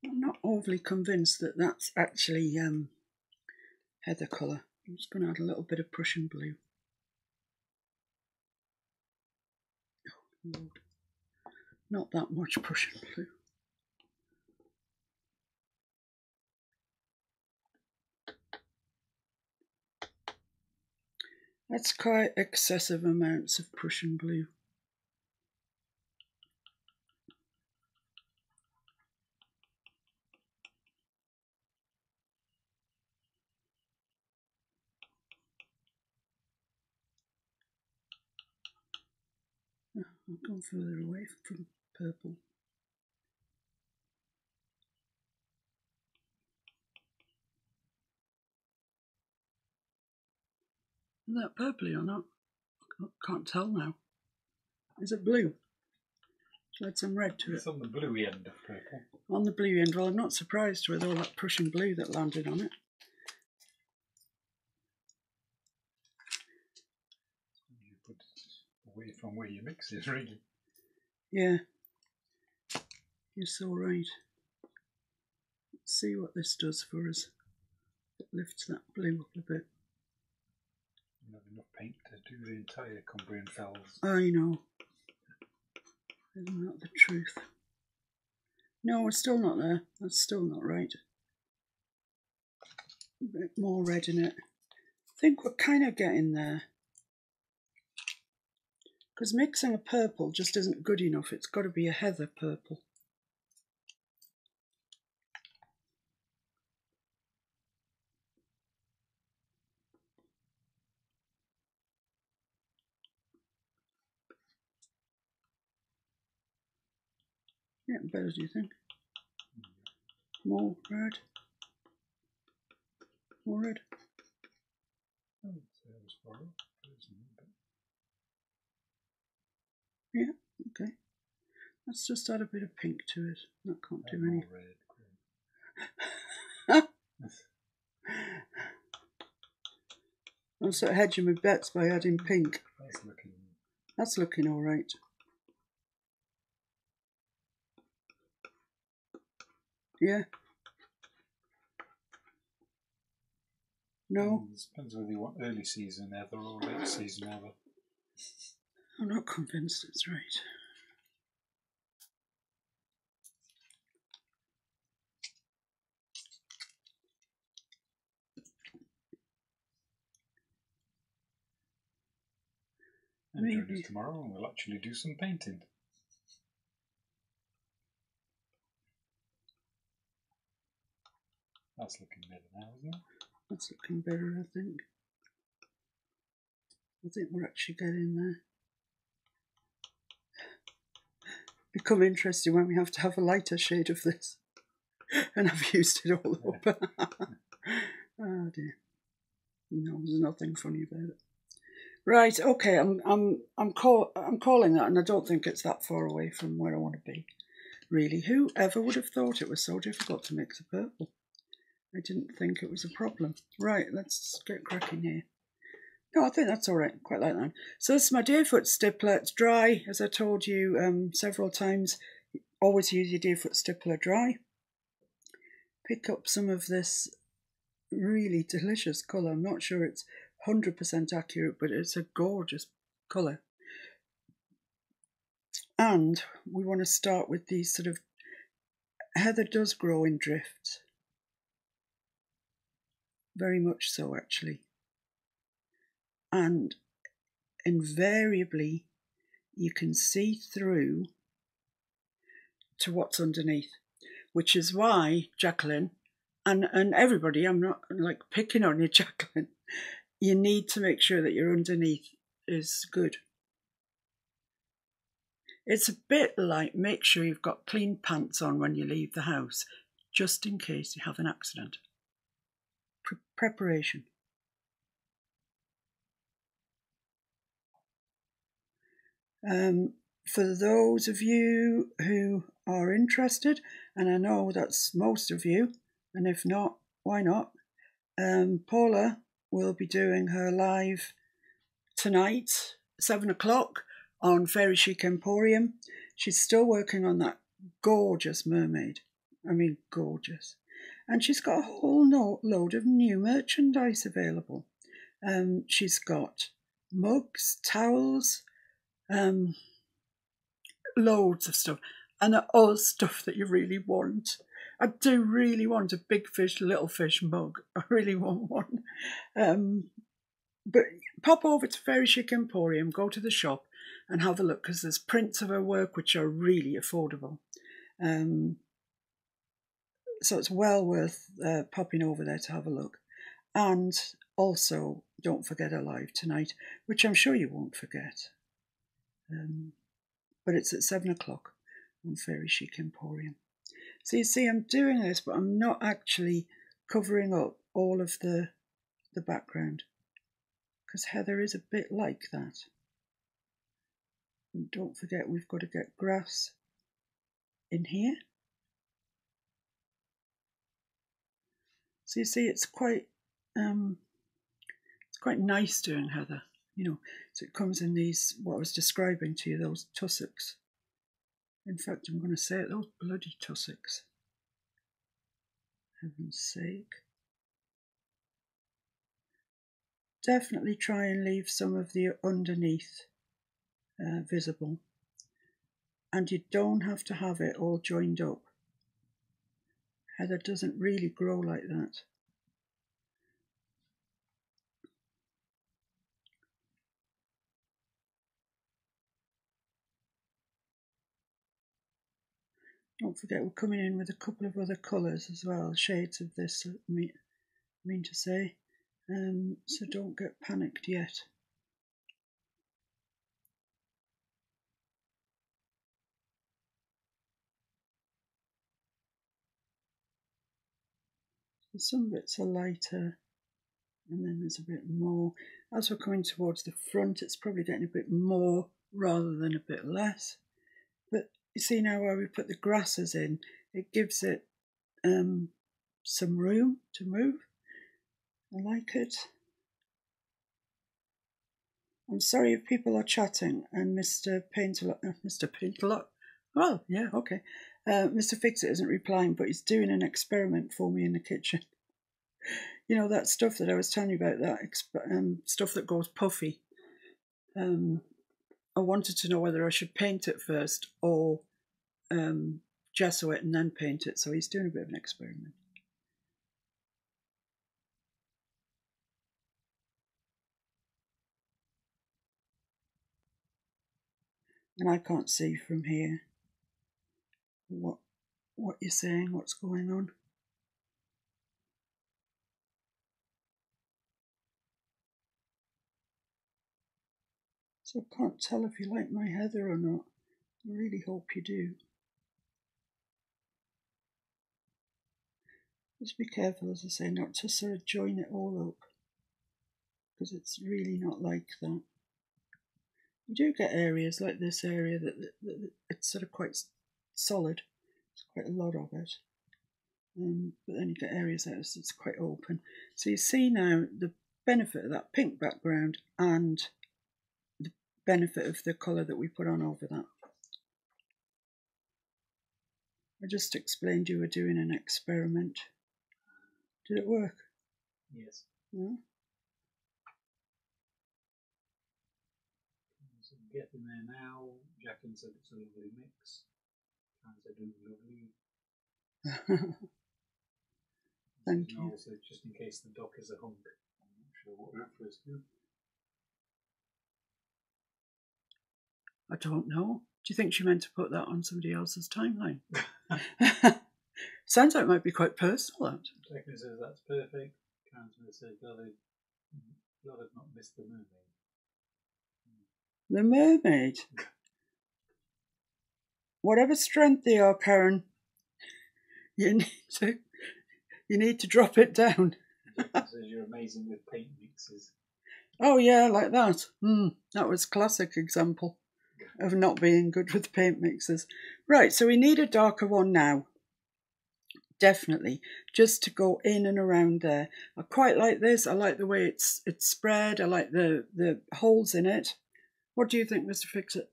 I'm not overly convinced that that's actually um, heather colour. I'm just going to add a little bit of Prussian blue. Oh, Lord. Not that much Prussian blue. That's quite excessive amounts of Prussian blue. Oh, I've gone further away from purple. Is that purpley or not? I can't tell now. Is it blue? Add some red to it. It's on the bluey end of purple. On the blue end, well, I'm not surprised with all that Prussian blue that landed on it. You put it away from where you mix it, *laughs* really. Yeah, you're so right. Let's see what this does for us. It lifts that blue up a bit. Have enough paint to do the entire Cumbrian Fells. I know. Isn't that the truth? No, we're still not there. That's still not right. A bit more red in it. I think we're kind of getting there. Because mixing a purple just isn't good enough. It's got to be a heather purple. Yeah, better, do you think? More red. More red. I would say it was far off, personally, but Yeah, okay. Let's just add a bit of pink to it. That can't do any. red. *laughs* I'm sort of hedging my bets by adding pink. That's looking That's looking all right. Yeah. No. It depends whether you want early season ever or late season ever. I'm not convinced it's right. And Maybe. join us tomorrow and we'll actually do some painting. That's looking better now, isn't it? That's looking better, I think. I think we're actually getting there. Become interesting when we have to have a lighter shade of this. *laughs* And I've used it all up. *laughs* oh dear. No, there's nothing funny about it. Right, okay, I'm I'm I'm call I'm calling that and I don't think it's that far away from where I want to be. Really. Who ever would have thought it was so difficult to mix a purple? I didn't think it was a problem. Right, let's get cracking here. No, I think that's all right. Quite like that. So this is my Deerfoot stippler. It's dry, as I told you um, several times. Always use your Deerfoot stippler dry. Pick up some of this really delicious colour. I'm not sure it's 100% accurate, but it's a gorgeous colour. And we want to start with these sort of heather does grow in drifts. Very much so, actually. And invariably, you can see through to what's underneath, which is why, Jacqueline, and, and everybody, I'm not like picking on you, *laughs* Jacqueline, you need to make sure that your underneath is good. It's a bit like make sure you've got clean pants on when you leave the house, just in case you have an accident. Pre- preparation. Um, for those of you who are interested, and I know that's most of you, and if not, why not? Um, Paula will be doing her live tonight, seven o'clock, on Fairy Chic Emporium. She's still working on that gorgeous mermaid. I mean, gorgeous. And she's got a whole no- load of new merchandise available. Um, she's got mugs, towels, um, loads of stuff, and all stuff that you really want. I do really want a big fish, little fish mug. *laughs* I really want one. Um, but pop over to Fairy Chic Emporium, go to the shop, and have a look because there's prints of her work which are really affordable. Um, so it's well worth uh, popping over there to have a look. And also, don't forget her live tonight, which I'm sure you won't forget. Um, but it's at seven o'clock on Fairy Chic Emporium. So you see, I'm doing this, but I'm not actually covering up all of the the background because Heather is a bit like that. And don't forget, we've got to get grass in here. So you see, it's quite um, it's quite nice doing Heather. You know, so it comes in these what I was describing to you, those tussocks. In fact, I'm going to say it, those bloody tussocks. Heaven's sake. Definitely try and leave some of the underneath uh, visible. And you don't have to have it all joined up. Heather doesn't really grow like that. Don't forget we're coming in with a couple of other colours as well, shades of this, I mean, to say. Um, so don't get panicked yet. So some bits are lighter and then there's a bit more. As we're coming towards the front, it's probably getting a bit more rather than a bit less. But you see now where we put the grasses in, it gives it um, some room to move. I like it. I'm sorry if people are chatting and Mr. Paintalot, uh, Mr. Paintalot, oh yeah, okay. Uh, Mr. Fixit isn't replying, but he's doing an experiment for me in the kitchen. *laughs* You know that stuff that I was telling you about, that exp- um, stuff that goes puffy. Um, I wanted to know whether I should paint it first or um, gesso it and then paint it. So he's doing a bit of an experiment. and I can't see from here what what you're saying, what's going on. So I can't tell if you like my heather or not. I really hope you do. Just be careful, as I say, not to sort of join it all up because it's really not like that. You do get areas like this area that, that, that it's sort of quite solid. It's quite a lot of it. Um, but then you get areas that it's quite open. So you see now the benefit of that pink background and the benefit of the colour that we put on over that. I just explained you were doing an experiment. Did it work? Yes. No? So get in there now. Jacqueline said it's a lovely mix. Said it lovely. Thank And you. Also, just in case the dock is a hunk. I'm not sure what refers. I don't know. Do you think she meant to put that on somebody else's timeline? *laughs* *laughs* Sounds like it might be quite personal. That. Jacqueline says that's perfect. Karen says glad I've, glad I've not missed the mermaid. The mermaid. *laughs* Whatever strength they are, Karen, you need to you need to drop it down. You're amazing with paint mixes. Oh yeah, like that. Hmm, that was classic example of not being good with paint mixers. Right, so we need a darker one now. Definitely, just to go in and around there. I quite like this. I like the way it's it's spread. I like the the holes in it. What do you think, Mr. Fixit?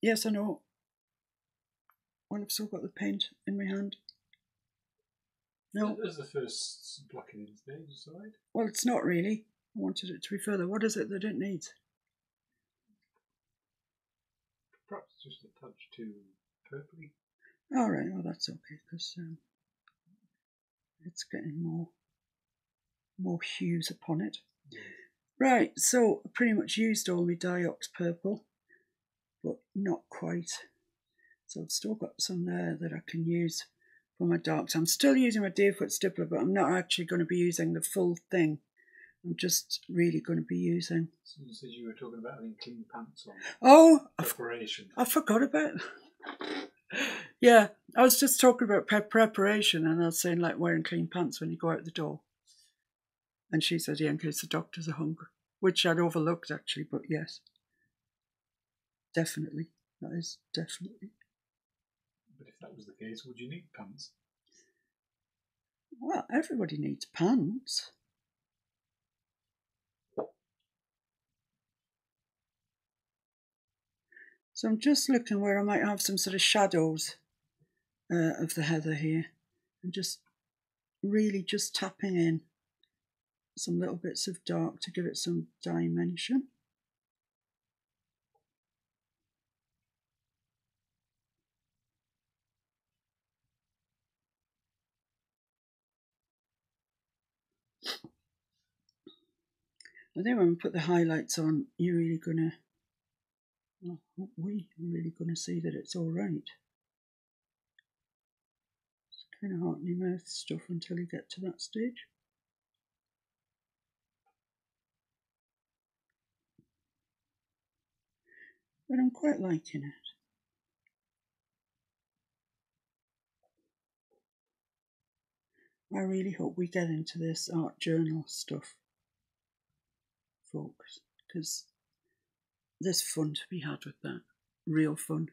Yes I no? Well, I've still got the paint in my hand. No, There's the first blocking in stage aside. well, it's not really. I wanted it to be further. What is it that it needs? Perhaps just a touch too purpley. All right, well that's okay because um, it's getting more more hues upon it. Right, so I pretty much used all my Diox purple, but not quite. So I've still got some there that I can use for my darks. I'm still using my Deerfoot stippler, but I'm not actually going to be using the full thing. I'm just really going to be using. So you said you were talking about having clean pants on. Oh, I Preparation. I forgot about. *laughs* yeah, I was just talking about pre- preparation, and I was saying like wearing clean pants when you go out the door. And she said, "Yeah, in case the doctors are hungry," which I'd overlooked actually, but yes, definitely, that is definitely. That was the case, would you need pants? Well, everybody needs pants. So I'm just looking where I might have some sort of shadows uh, of the heather here, and just really just tapping in some little bits of dark to give it some dimension. I think when we put the highlights on, you're really gonna, well, we really gonna see that it's all right. It's kind of heart your mouth stuff until you get to that stage. But I'm quite liking it. I really hope we get into this art journal stuff, folks, because there's fun to be had with that. Real fun.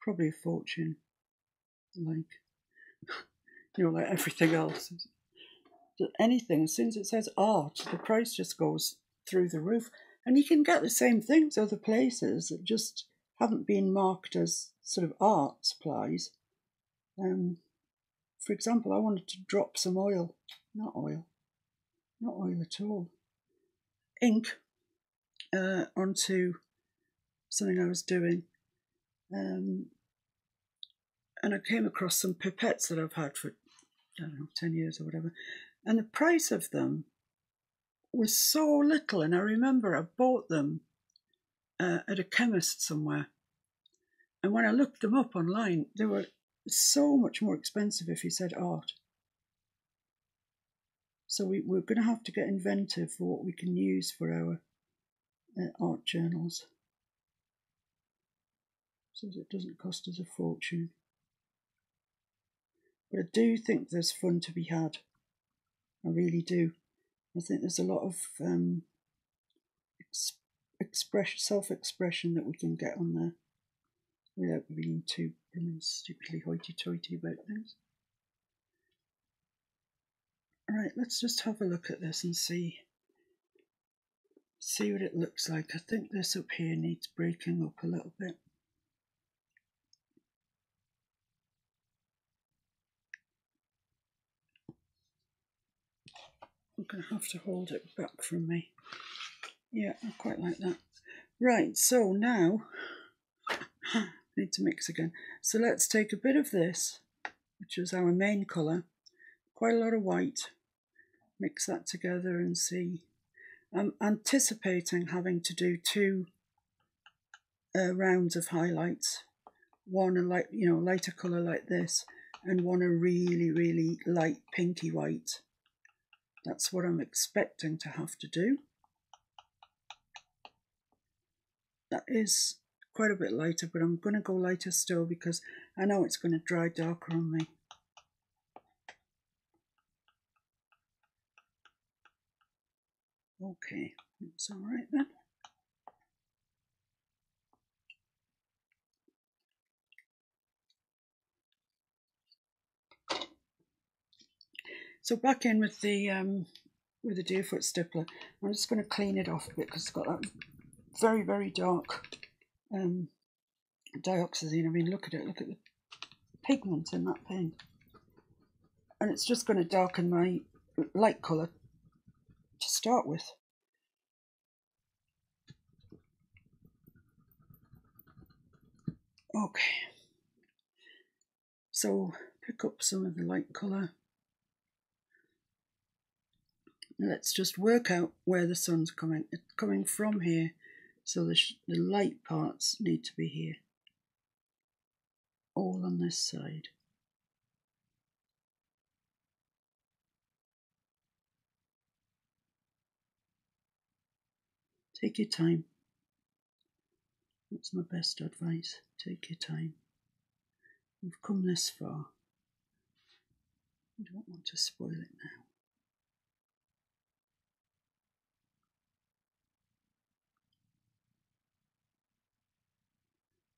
Probably a fortune, like, *laughs* you know, like everything else. Anything, as soon as it says art, the price just goes through the roof. And you can get the same things other places that just haven't been marked as sort of art supplies. Um, for example, I wanted to drop some oil, not oil, not oil at all, ink uh, onto something I was doing. Um, and I came across some pipettes that I've had for, I don't know, 10 years or whatever. and the price of them was so little. And I remember I bought them uh, at a chemist somewhere. And when I looked them up online, they were so much more expensive if you said art. So we, we're going to have to get inventive for what we can use for our uh, art journals. So it doesn't cost us a fortune. But I do think there's fun to be had. I really do. I think there's a lot of um, ex- expression, self-expression that we can get on there without being too stupidly hoity-toity about things. Right, let's just have a look at this and see see what it looks like. I think this up here needs breaking up a little bit. I'm going to have to hold it back from me. Yeah, I quite like that. Right, so now, need to mix again. So let's take a bit of this, which is our main colour, quite a lot of white, mix that together and see. I'm anticipating having to do two uh, rounds of highlights. One a light, you know, lighter colour like this, and one a really, really light pinky white. That's what I'm expecting to have to do. That is quite a bit lighter, but I'm going to go lighter still because I know it's going to dry darker on me. Okay, that's all right then. So back in with the um, with the Deerfoot stippler. I'm just going to clean it off a bit because it's got that very very dark um, dioxazine. I mean, look at it. Look at the pigment in that paint, and it's just going to darken my light colour to start with. Okay, so pick up some of the light colour let's just work out where the sun's coming. It's coming from here, so the, the light parts need to be here. All on this side. Take your time. That's my best advice. Take your time. We've come this far. We don't want to spoil it now.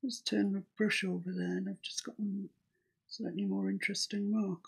Just turn my brush over there and I've just got a slightly more interesting mark.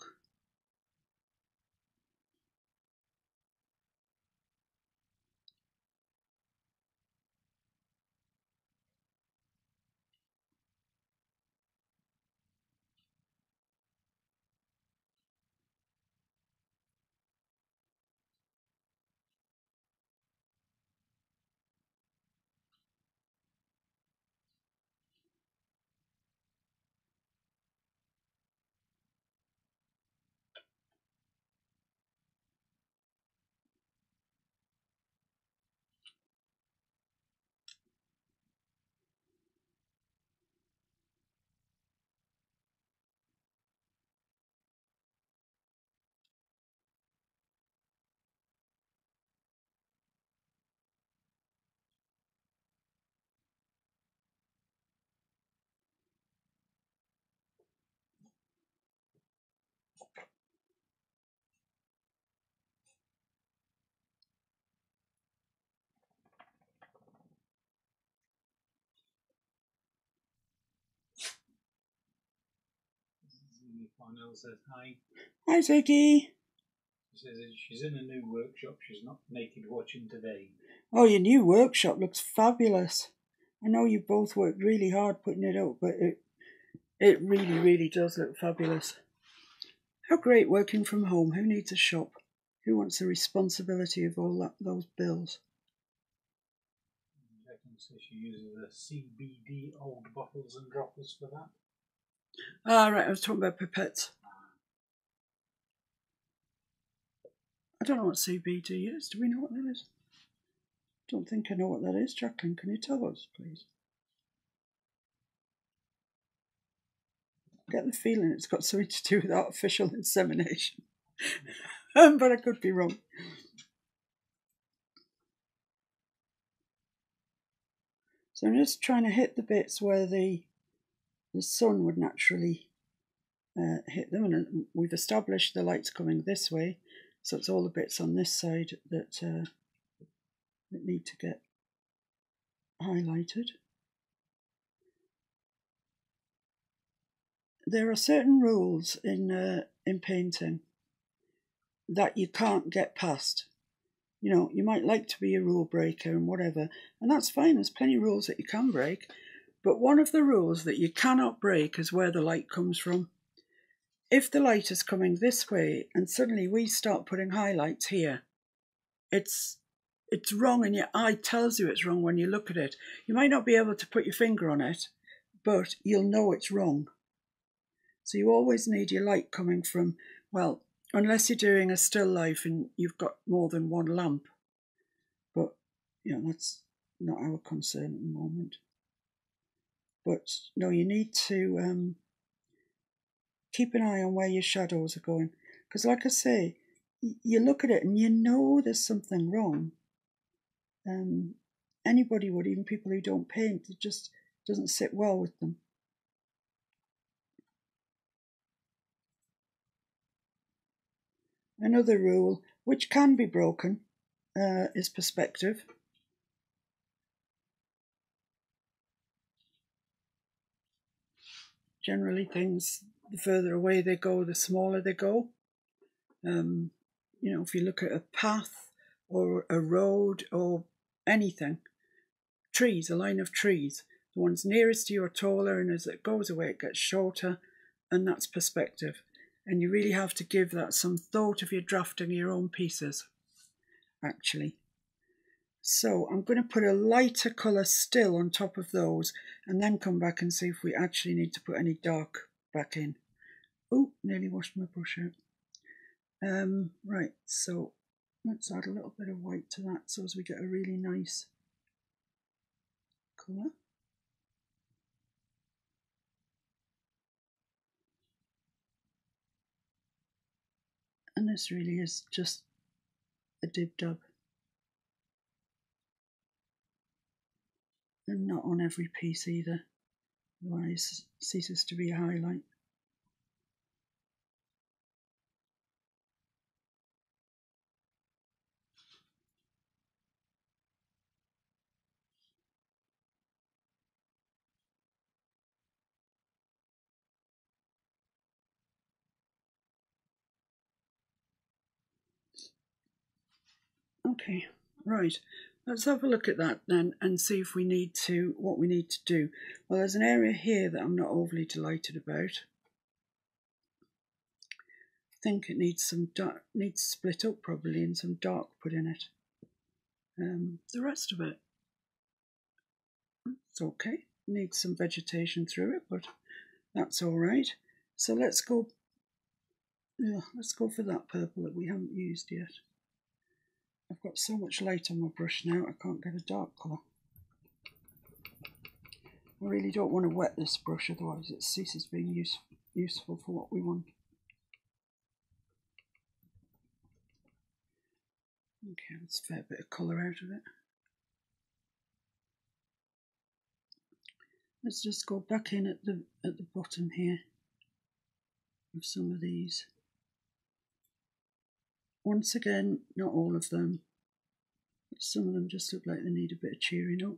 Parnell says hi. Hi, Ziggy. She says she's in a new workshop. She's not naked watching today. Oh, your new workshop looks fabulous. I know you both worked really hard putting it up, but it it really, really does look fabulous. How great working from home. Who needs a shop? Who wants the responsibility of all that, those bills? Jacqueline says she uses the CBD old bottles and droppers for that. Ah, right, I was talking about pipettes. I don't know what CBD is. Do we know what that is? Don't think I know what that is. Jacqueline, can you tell us, please? I get the feeling it's got something to do with artificial *laughs* insemination, um, but I could be wrong. So I'm just trying to hit the bits where the the sun would naturally uh, hit them, and we've established the light's coming this way, so it's all the bits on this side that uh, that need to get highlighted. There are certain rules in uh, in painting that you can't get past. You know, you might like to be a rule breaker and whatever, and that's fine. There's plenty of rules that you can break, but one of the rules that you cannot break is where the light comes from. If the light is coming this way and suddenly we start putting highlights here, it's it's wrong and your eye tells you it's wrong when you look at it. You might not be able to put your finger on it, but you'll know it's wrong. So you always need your light coming from, well, unless you're doing a still life and you've got more than one lamp. But, you know, that's not our concern at the moment. But no, you need to um, keep an eye on where your shadows are going. Because, like I say, you look at it and you know there's something wrong. Um, anybody would, even people who don't paint, it just doesn't sit well with them. Another rule, which can be broken, uh, is perspective. Generally, things, the further away they go, the smaller they go. Um, you know, if you look at a path or a road or anything, trees, a line of trees, the ones nearest to you are taller, and as it goes away, it gets shorter, and that's perspective. And you really have to give that some thought if you're drafting your own pieces, actually. So I'm going to put a lighter colour still on top of those and then come back and see if we actually need to put any dark back in. Oh, nearly washed my brush out. Um, right, so let's add a little bit of white to that so as we get a really nice colour. And this really is just a dib And not on every piece either, otherwise it ceases to be a highlight. Okay, right. Let's have a look at that then and see if we need to, what we need to do. Well, there's an area here that I'm not overly delighted about. I think it needs some dark, needs split up probably and some dark put in it. Um, the rest of it, it's okay. Needs some vegetation through it, but that's all right. So let's go, yeah, let's go for that purple that we haven't used yet. I've got so much light on my brush now I can't get a dark colour. I really don't want to wet this brush otherwise it ceases being use, useful for what we want. Okay, let's fair bit of colour out of it. Let's just go back in at the at the bottom here with some of these. Once again, not all of them. Some of them just look like they need a bit of cheering up.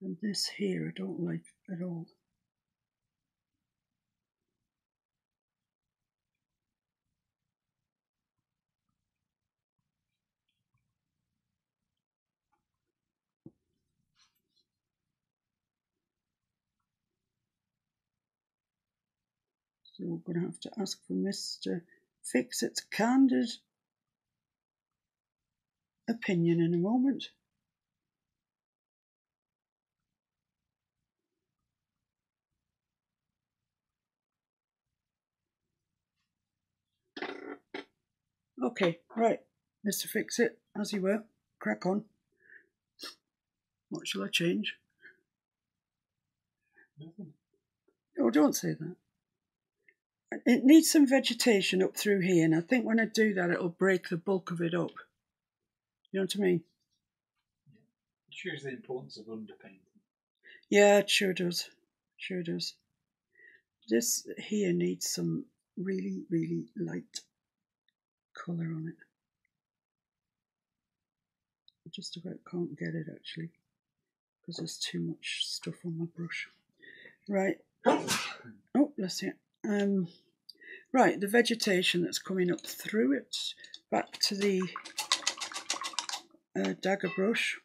And this here I don't like at all. So we're going to have to ask for Mr. Fixit's candid opinion in a moment. Okay, right, Mr. Fix It, as you were, crack on. What shall I change? Nothing. Oh, don't say that. It needs some vegetation up through here, and I think when I do that, it'll break the bulk of it up. You know what I mean? It shows the importance of underpainting. Yeah, it sure does. Sure does. This here needs some really, really light colour on it. I just about can't get it actually because there's too much stuff on my brush. Right. Oh, oh bless you. Um, right, the vegetation that's coming up through it, back to the uh, dagger brush.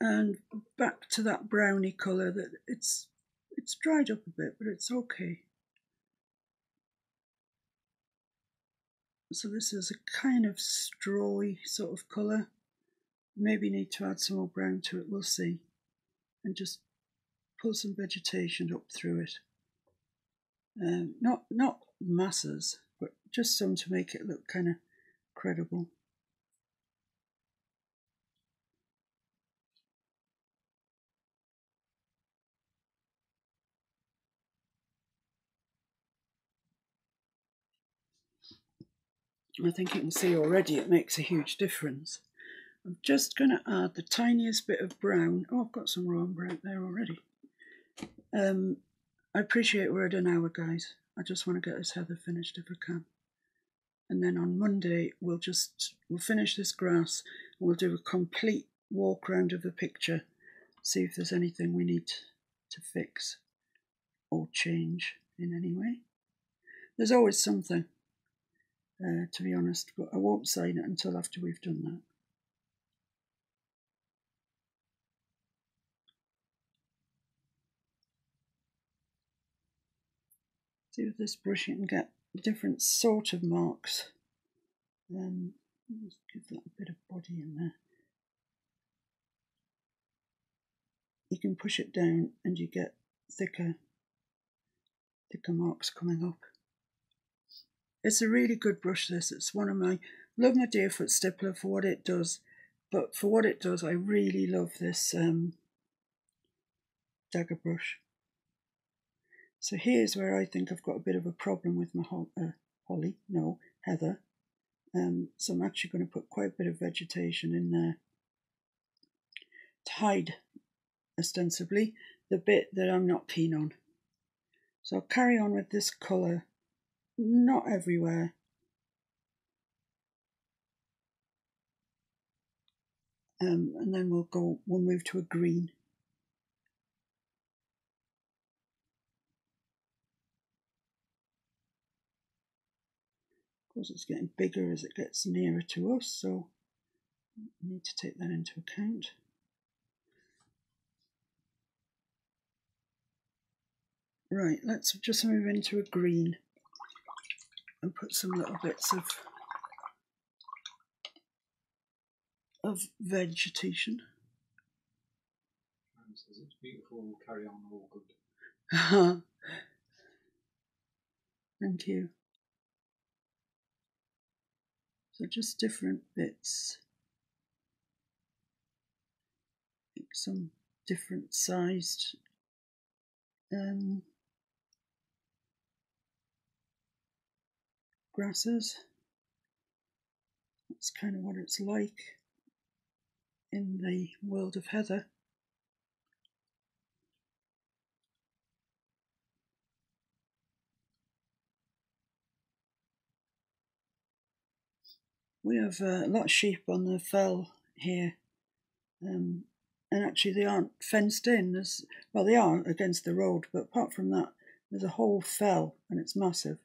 And back to that browny colour that it's it's dried up a bit but it's okay. So this is a kind of strawy sort of colour. Maybe need to add some more brown to it we'll see. And just pull some vegetation up through it um, not not masses but just some to make it look kind of credible I think you can see already it makes a huge difference. I'm just going to add the tiniest bit of brown. Oh, I've got some raw brown there already. Um, I appreciate we're at an hour, guys. I just want to get this heather finished if I can. And then on Monday, we'll just we'll finish this grass and we'll do a complete walk round of the picture, see if there's anything we need to fix or change in any way. There's always something uh, to be honest, but I won't sign it until after we've done that. With this brush you can get different sort of marks. Um, let's give that a bit of body in there. You can push it down and you get thicker, thicker marks coming up. It's a really good brush this. It's one of my, love my Deerfoot Stippler for what it does. But for what it does, I really love this um, dagger brush. So here's where I think I've got a bit of a problem with my ho uh, holly, no, heather. Um, so I'm actually going to put quite a bit of vegetation in there to hide, ostensibly, the bit that I'm not keen on. So I'll carry on with this colour not everywhere. Um, and then we'll go, we'll move to a green. Course, it's getting bigger as it gets nearer to us, so we need to take that into account. Right, let's just move into a green and put some little bits of of vegetation. And says it's beautiful, carry on, all good. *laughs* Thank you. So just different bits. Some different sized um, grasses. That's kind of what it's like in the world of heather. We have uh, a lot of sheep on the fell here, um, and actually they aren't fenced in. There's, well, they are against the road, but apart from that, there's a whole fell, and it's massive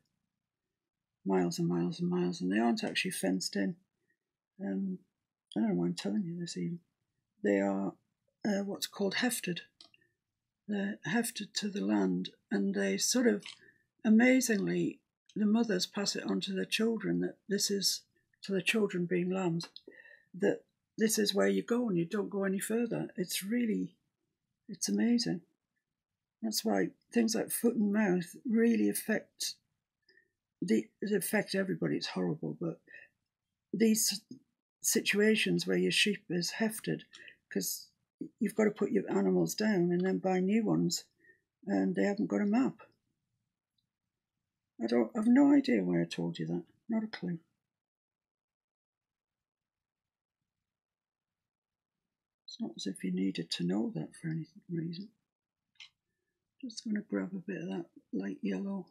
miles and miles and miles, and they aren't actually fenced in. Um, I don't know why I'm telling you this even. They are uh, what's called hefted. They're hefted to the land, and they sort of, amazingly, the mothers pass it on to their children that this is, to the children being lambs, that this is where you go and you don't go any further. It's really, it's amazing. That's why things like foot and mouth really affect the, it affects everybody. It's horrible, but these situations where your sheep is hefted because you've got to put your animals down and then buy new ones, and they haven't got a map. I don't. I've no idea why I told you that. Not a clue. It's not as if you needed to know that for any reason. Just going to grab a bit of that light yellow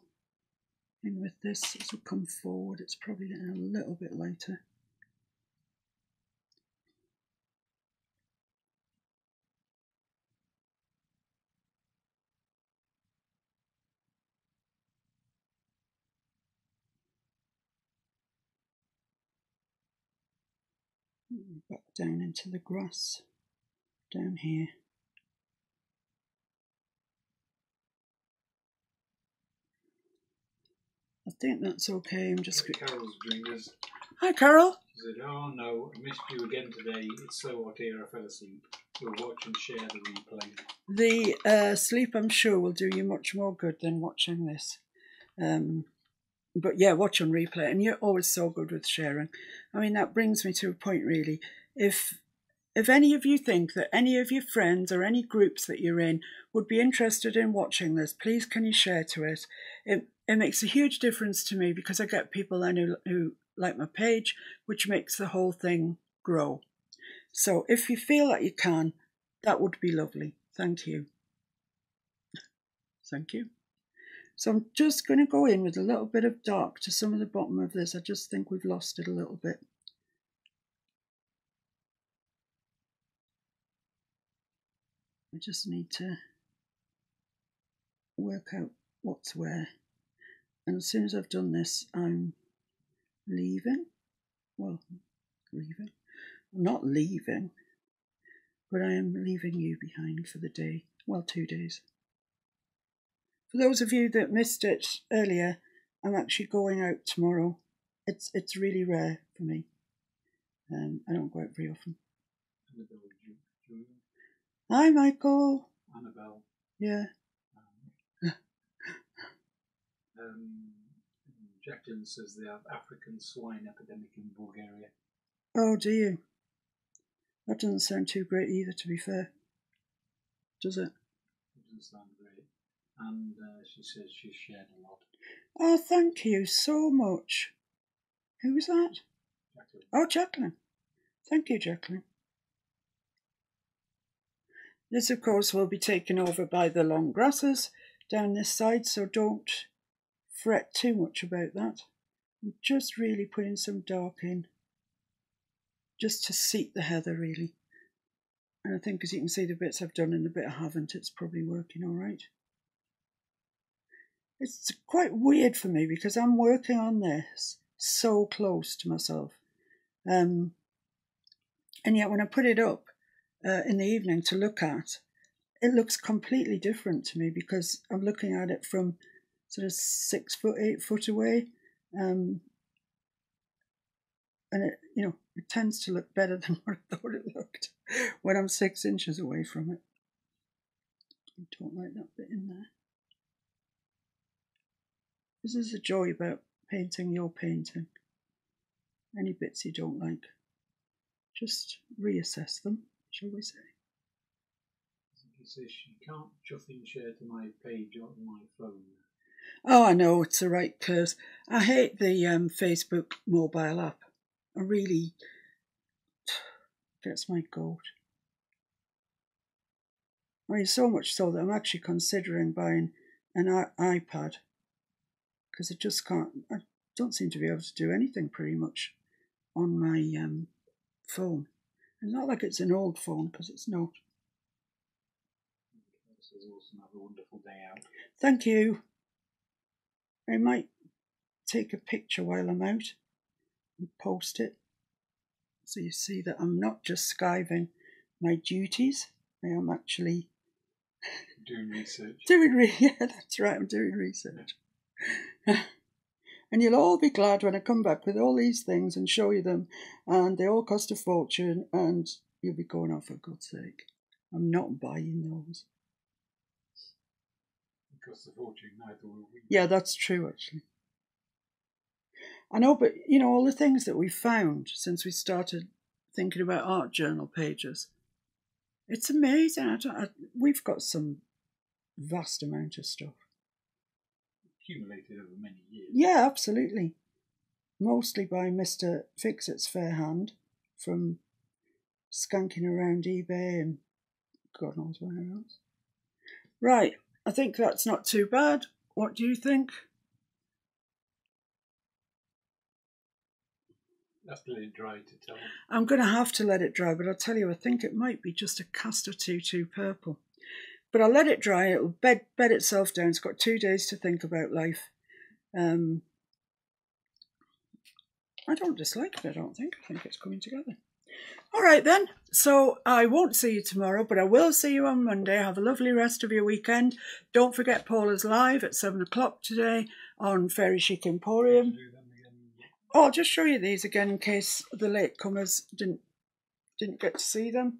in with this as we come forward. It's probably getting a little bit lighter. back down into the grass down here. I think that's okay. I'm just. Carol's doing this. Hi, Carol. She said, "Oh no, I missed you again today. It's so hot here. I fell asleep. We'll watch and share the replay." The uh, sleep, I'm sure, will do you much more good than watching this. Um, but yeah, watch on replay, and you're always so good with sharing. I mean, that brings me to a point really. If if any of you think that any of your friends or any groups that you're in would be interested in watching this, please can you share to it? It it makes a huge difference to me because I get people I know who like my page, which makes the whole thing grow. So if you feel that you can, that would be lovely. Thank you. Thank you. So I'm just going to go in with a little bit of dark to some of the bottom of this. I just think we've lost it a little bit. I just need to work out what's where. And as soon as I've done this, I'm leaving. Well, leaving. Not leaving, but I am leaving you behind for the day. Well, two days. For those of you that missed it earlier, I'm actually going out tomorrow. It's it's really rare for me. Um, I don't go out very often. Hi, Michael. Annabelle. Yeah. Um, um, Jacqueline says they have African swine epidemic in Bulgaria. Oh, do you? That doesn't sound too great either, to be fair. Does it? It doesn't sound great. And uh, she says she shared a lot. Oh, thank you so much. Who was that? Jacqueline. Oh, Jacqueline. Thank you, Jacqueline. This, of course, will be taken over by the long grasses down this side, so don't fret too much about that. I'm just really putting some dark in, just to seat the heather, really. And I think, as you can see, the bits I've done and the bit I haven't, it's probably working all right. It's quite weird for me because I'm working on this so close to myself. Um, and yet, when I put it up uh, in the evening to look at, it looks completely different to me because I'm looking at it from sort of six foot, eight foot away. Um, and it, you know, it tends to look better *laughs* than what I thought it looked when I'm six inches away from it. I don't like that bit in there. This is the joy about painting your painting. Any bits you don't like, just reassess them, shall we say. He says she can't chuffing share to my page on my phone. Oh, I know, it's the right curse. I hate the um, Facebook mobile app. I really gets my goat. I mean, so much so that I'm actually considering buying an I- iPad because I just can't. I don't seem to be able to do anything pretty much on my um, phone. It's not like it's an old phone because it's not. Says awesome. Have a wonderful day out. Thank you. I might take a picture while I'm out and post it so you see that I'm not just skiving my duties, I am actually Doing research. *laughs* doing re- *laughs* yeah, that's right, I'm doing research. *laughs* and you'll all be glad when I come back with all these things and show you them, and they all cost a fortune, and you'll be going, oh, for God's sake, I'm not buying those. It costs a fortune. Neither will we. Yeah, that's true, actually. I know, but you know, all the things that we've found since we started thinking about art journal pages, it's amazing. I don't, I, we've got some vast amount of stuff. Accumulated over many years. Yeah, absolutely. Mostly by Mr. Fix It's Fair Hand from skanking around eBay and God knows where else. Right, I think that's not too bad. What do you think? Have to let it dry to tell. I'm going to have to let it dry, but I'll tell you, I think it might be just a cast or two too purple. But I'll let it dry. It'll bed bed itself down. It's got two days to think about life. Um, I don't dislike it. I don't think. I think it's coming together. All right then. So I won't see you tomorrow, but I will see you on Monday. Have a lovely rest of your weekend. Don't forget Paula's live at seven o'clock today on Fairy Chic Emporium. Oh, I'll just show you these again in case the latecomers didn't didn't get to see them.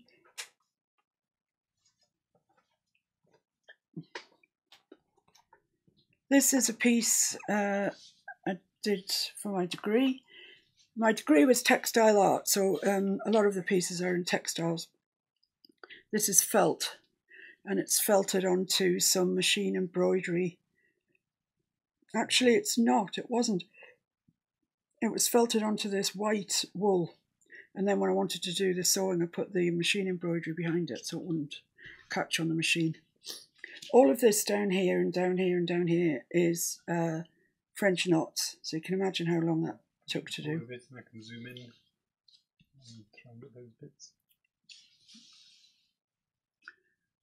This is a piece uh, I did for my degree. My degree was textile art, so um, a lot of the pieces are in textiles. This is felt, and it's felted onto some machine embroidery. Actually, it's not. It wasn't it was felted onto this white wool and then when I wanted to do the sewing I put the machine embroidery behind it so it wouldn't catch on the machine. All of this down here and down here and down here is uh, French knots so you can imagine how long that took to do. of it, and I can zoom in and try and get those bits.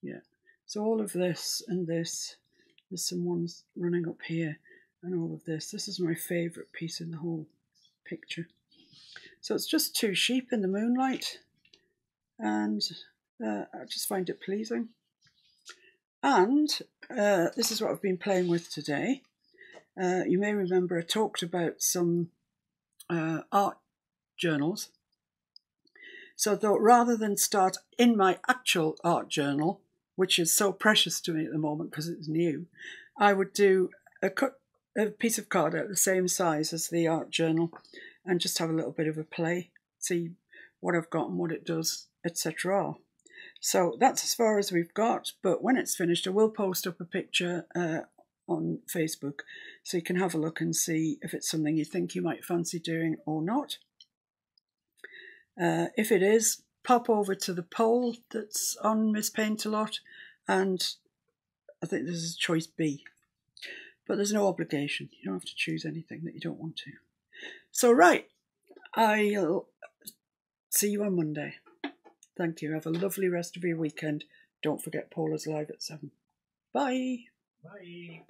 Yeah. So all of this and this, there's some ones running up here and all of this. This is my favourite piece in the whole picture. So it's just two sheep in the moonlight and uh, I just find it pleasing. And uh, this is what I've been playing with today. Uh, you may remember I talked about some uh, art journals. So I thought rather than start in my actual art journal, which is so precious to me at the moment because it's new, I would do a cut a piece of card out the same size as the art journal and just have a little bit of a play, see what I've got and what it does, etc. So that's as far as we've got, but when it's finished, I will post up a picture uh, on Facebook so you can have a look and see if it's something you think you might fancy doing or not. Uh, if it is, pop over to the poll that's on Miss Paintalot, and I think this is choice B. But there's no obligation. You don't have to choose anything that you don't want to. So, right, I'll see you on Monday. Thank you. Have a lovely rest of your weekend. Don't forget Paula's live at 7. Bye. Bye.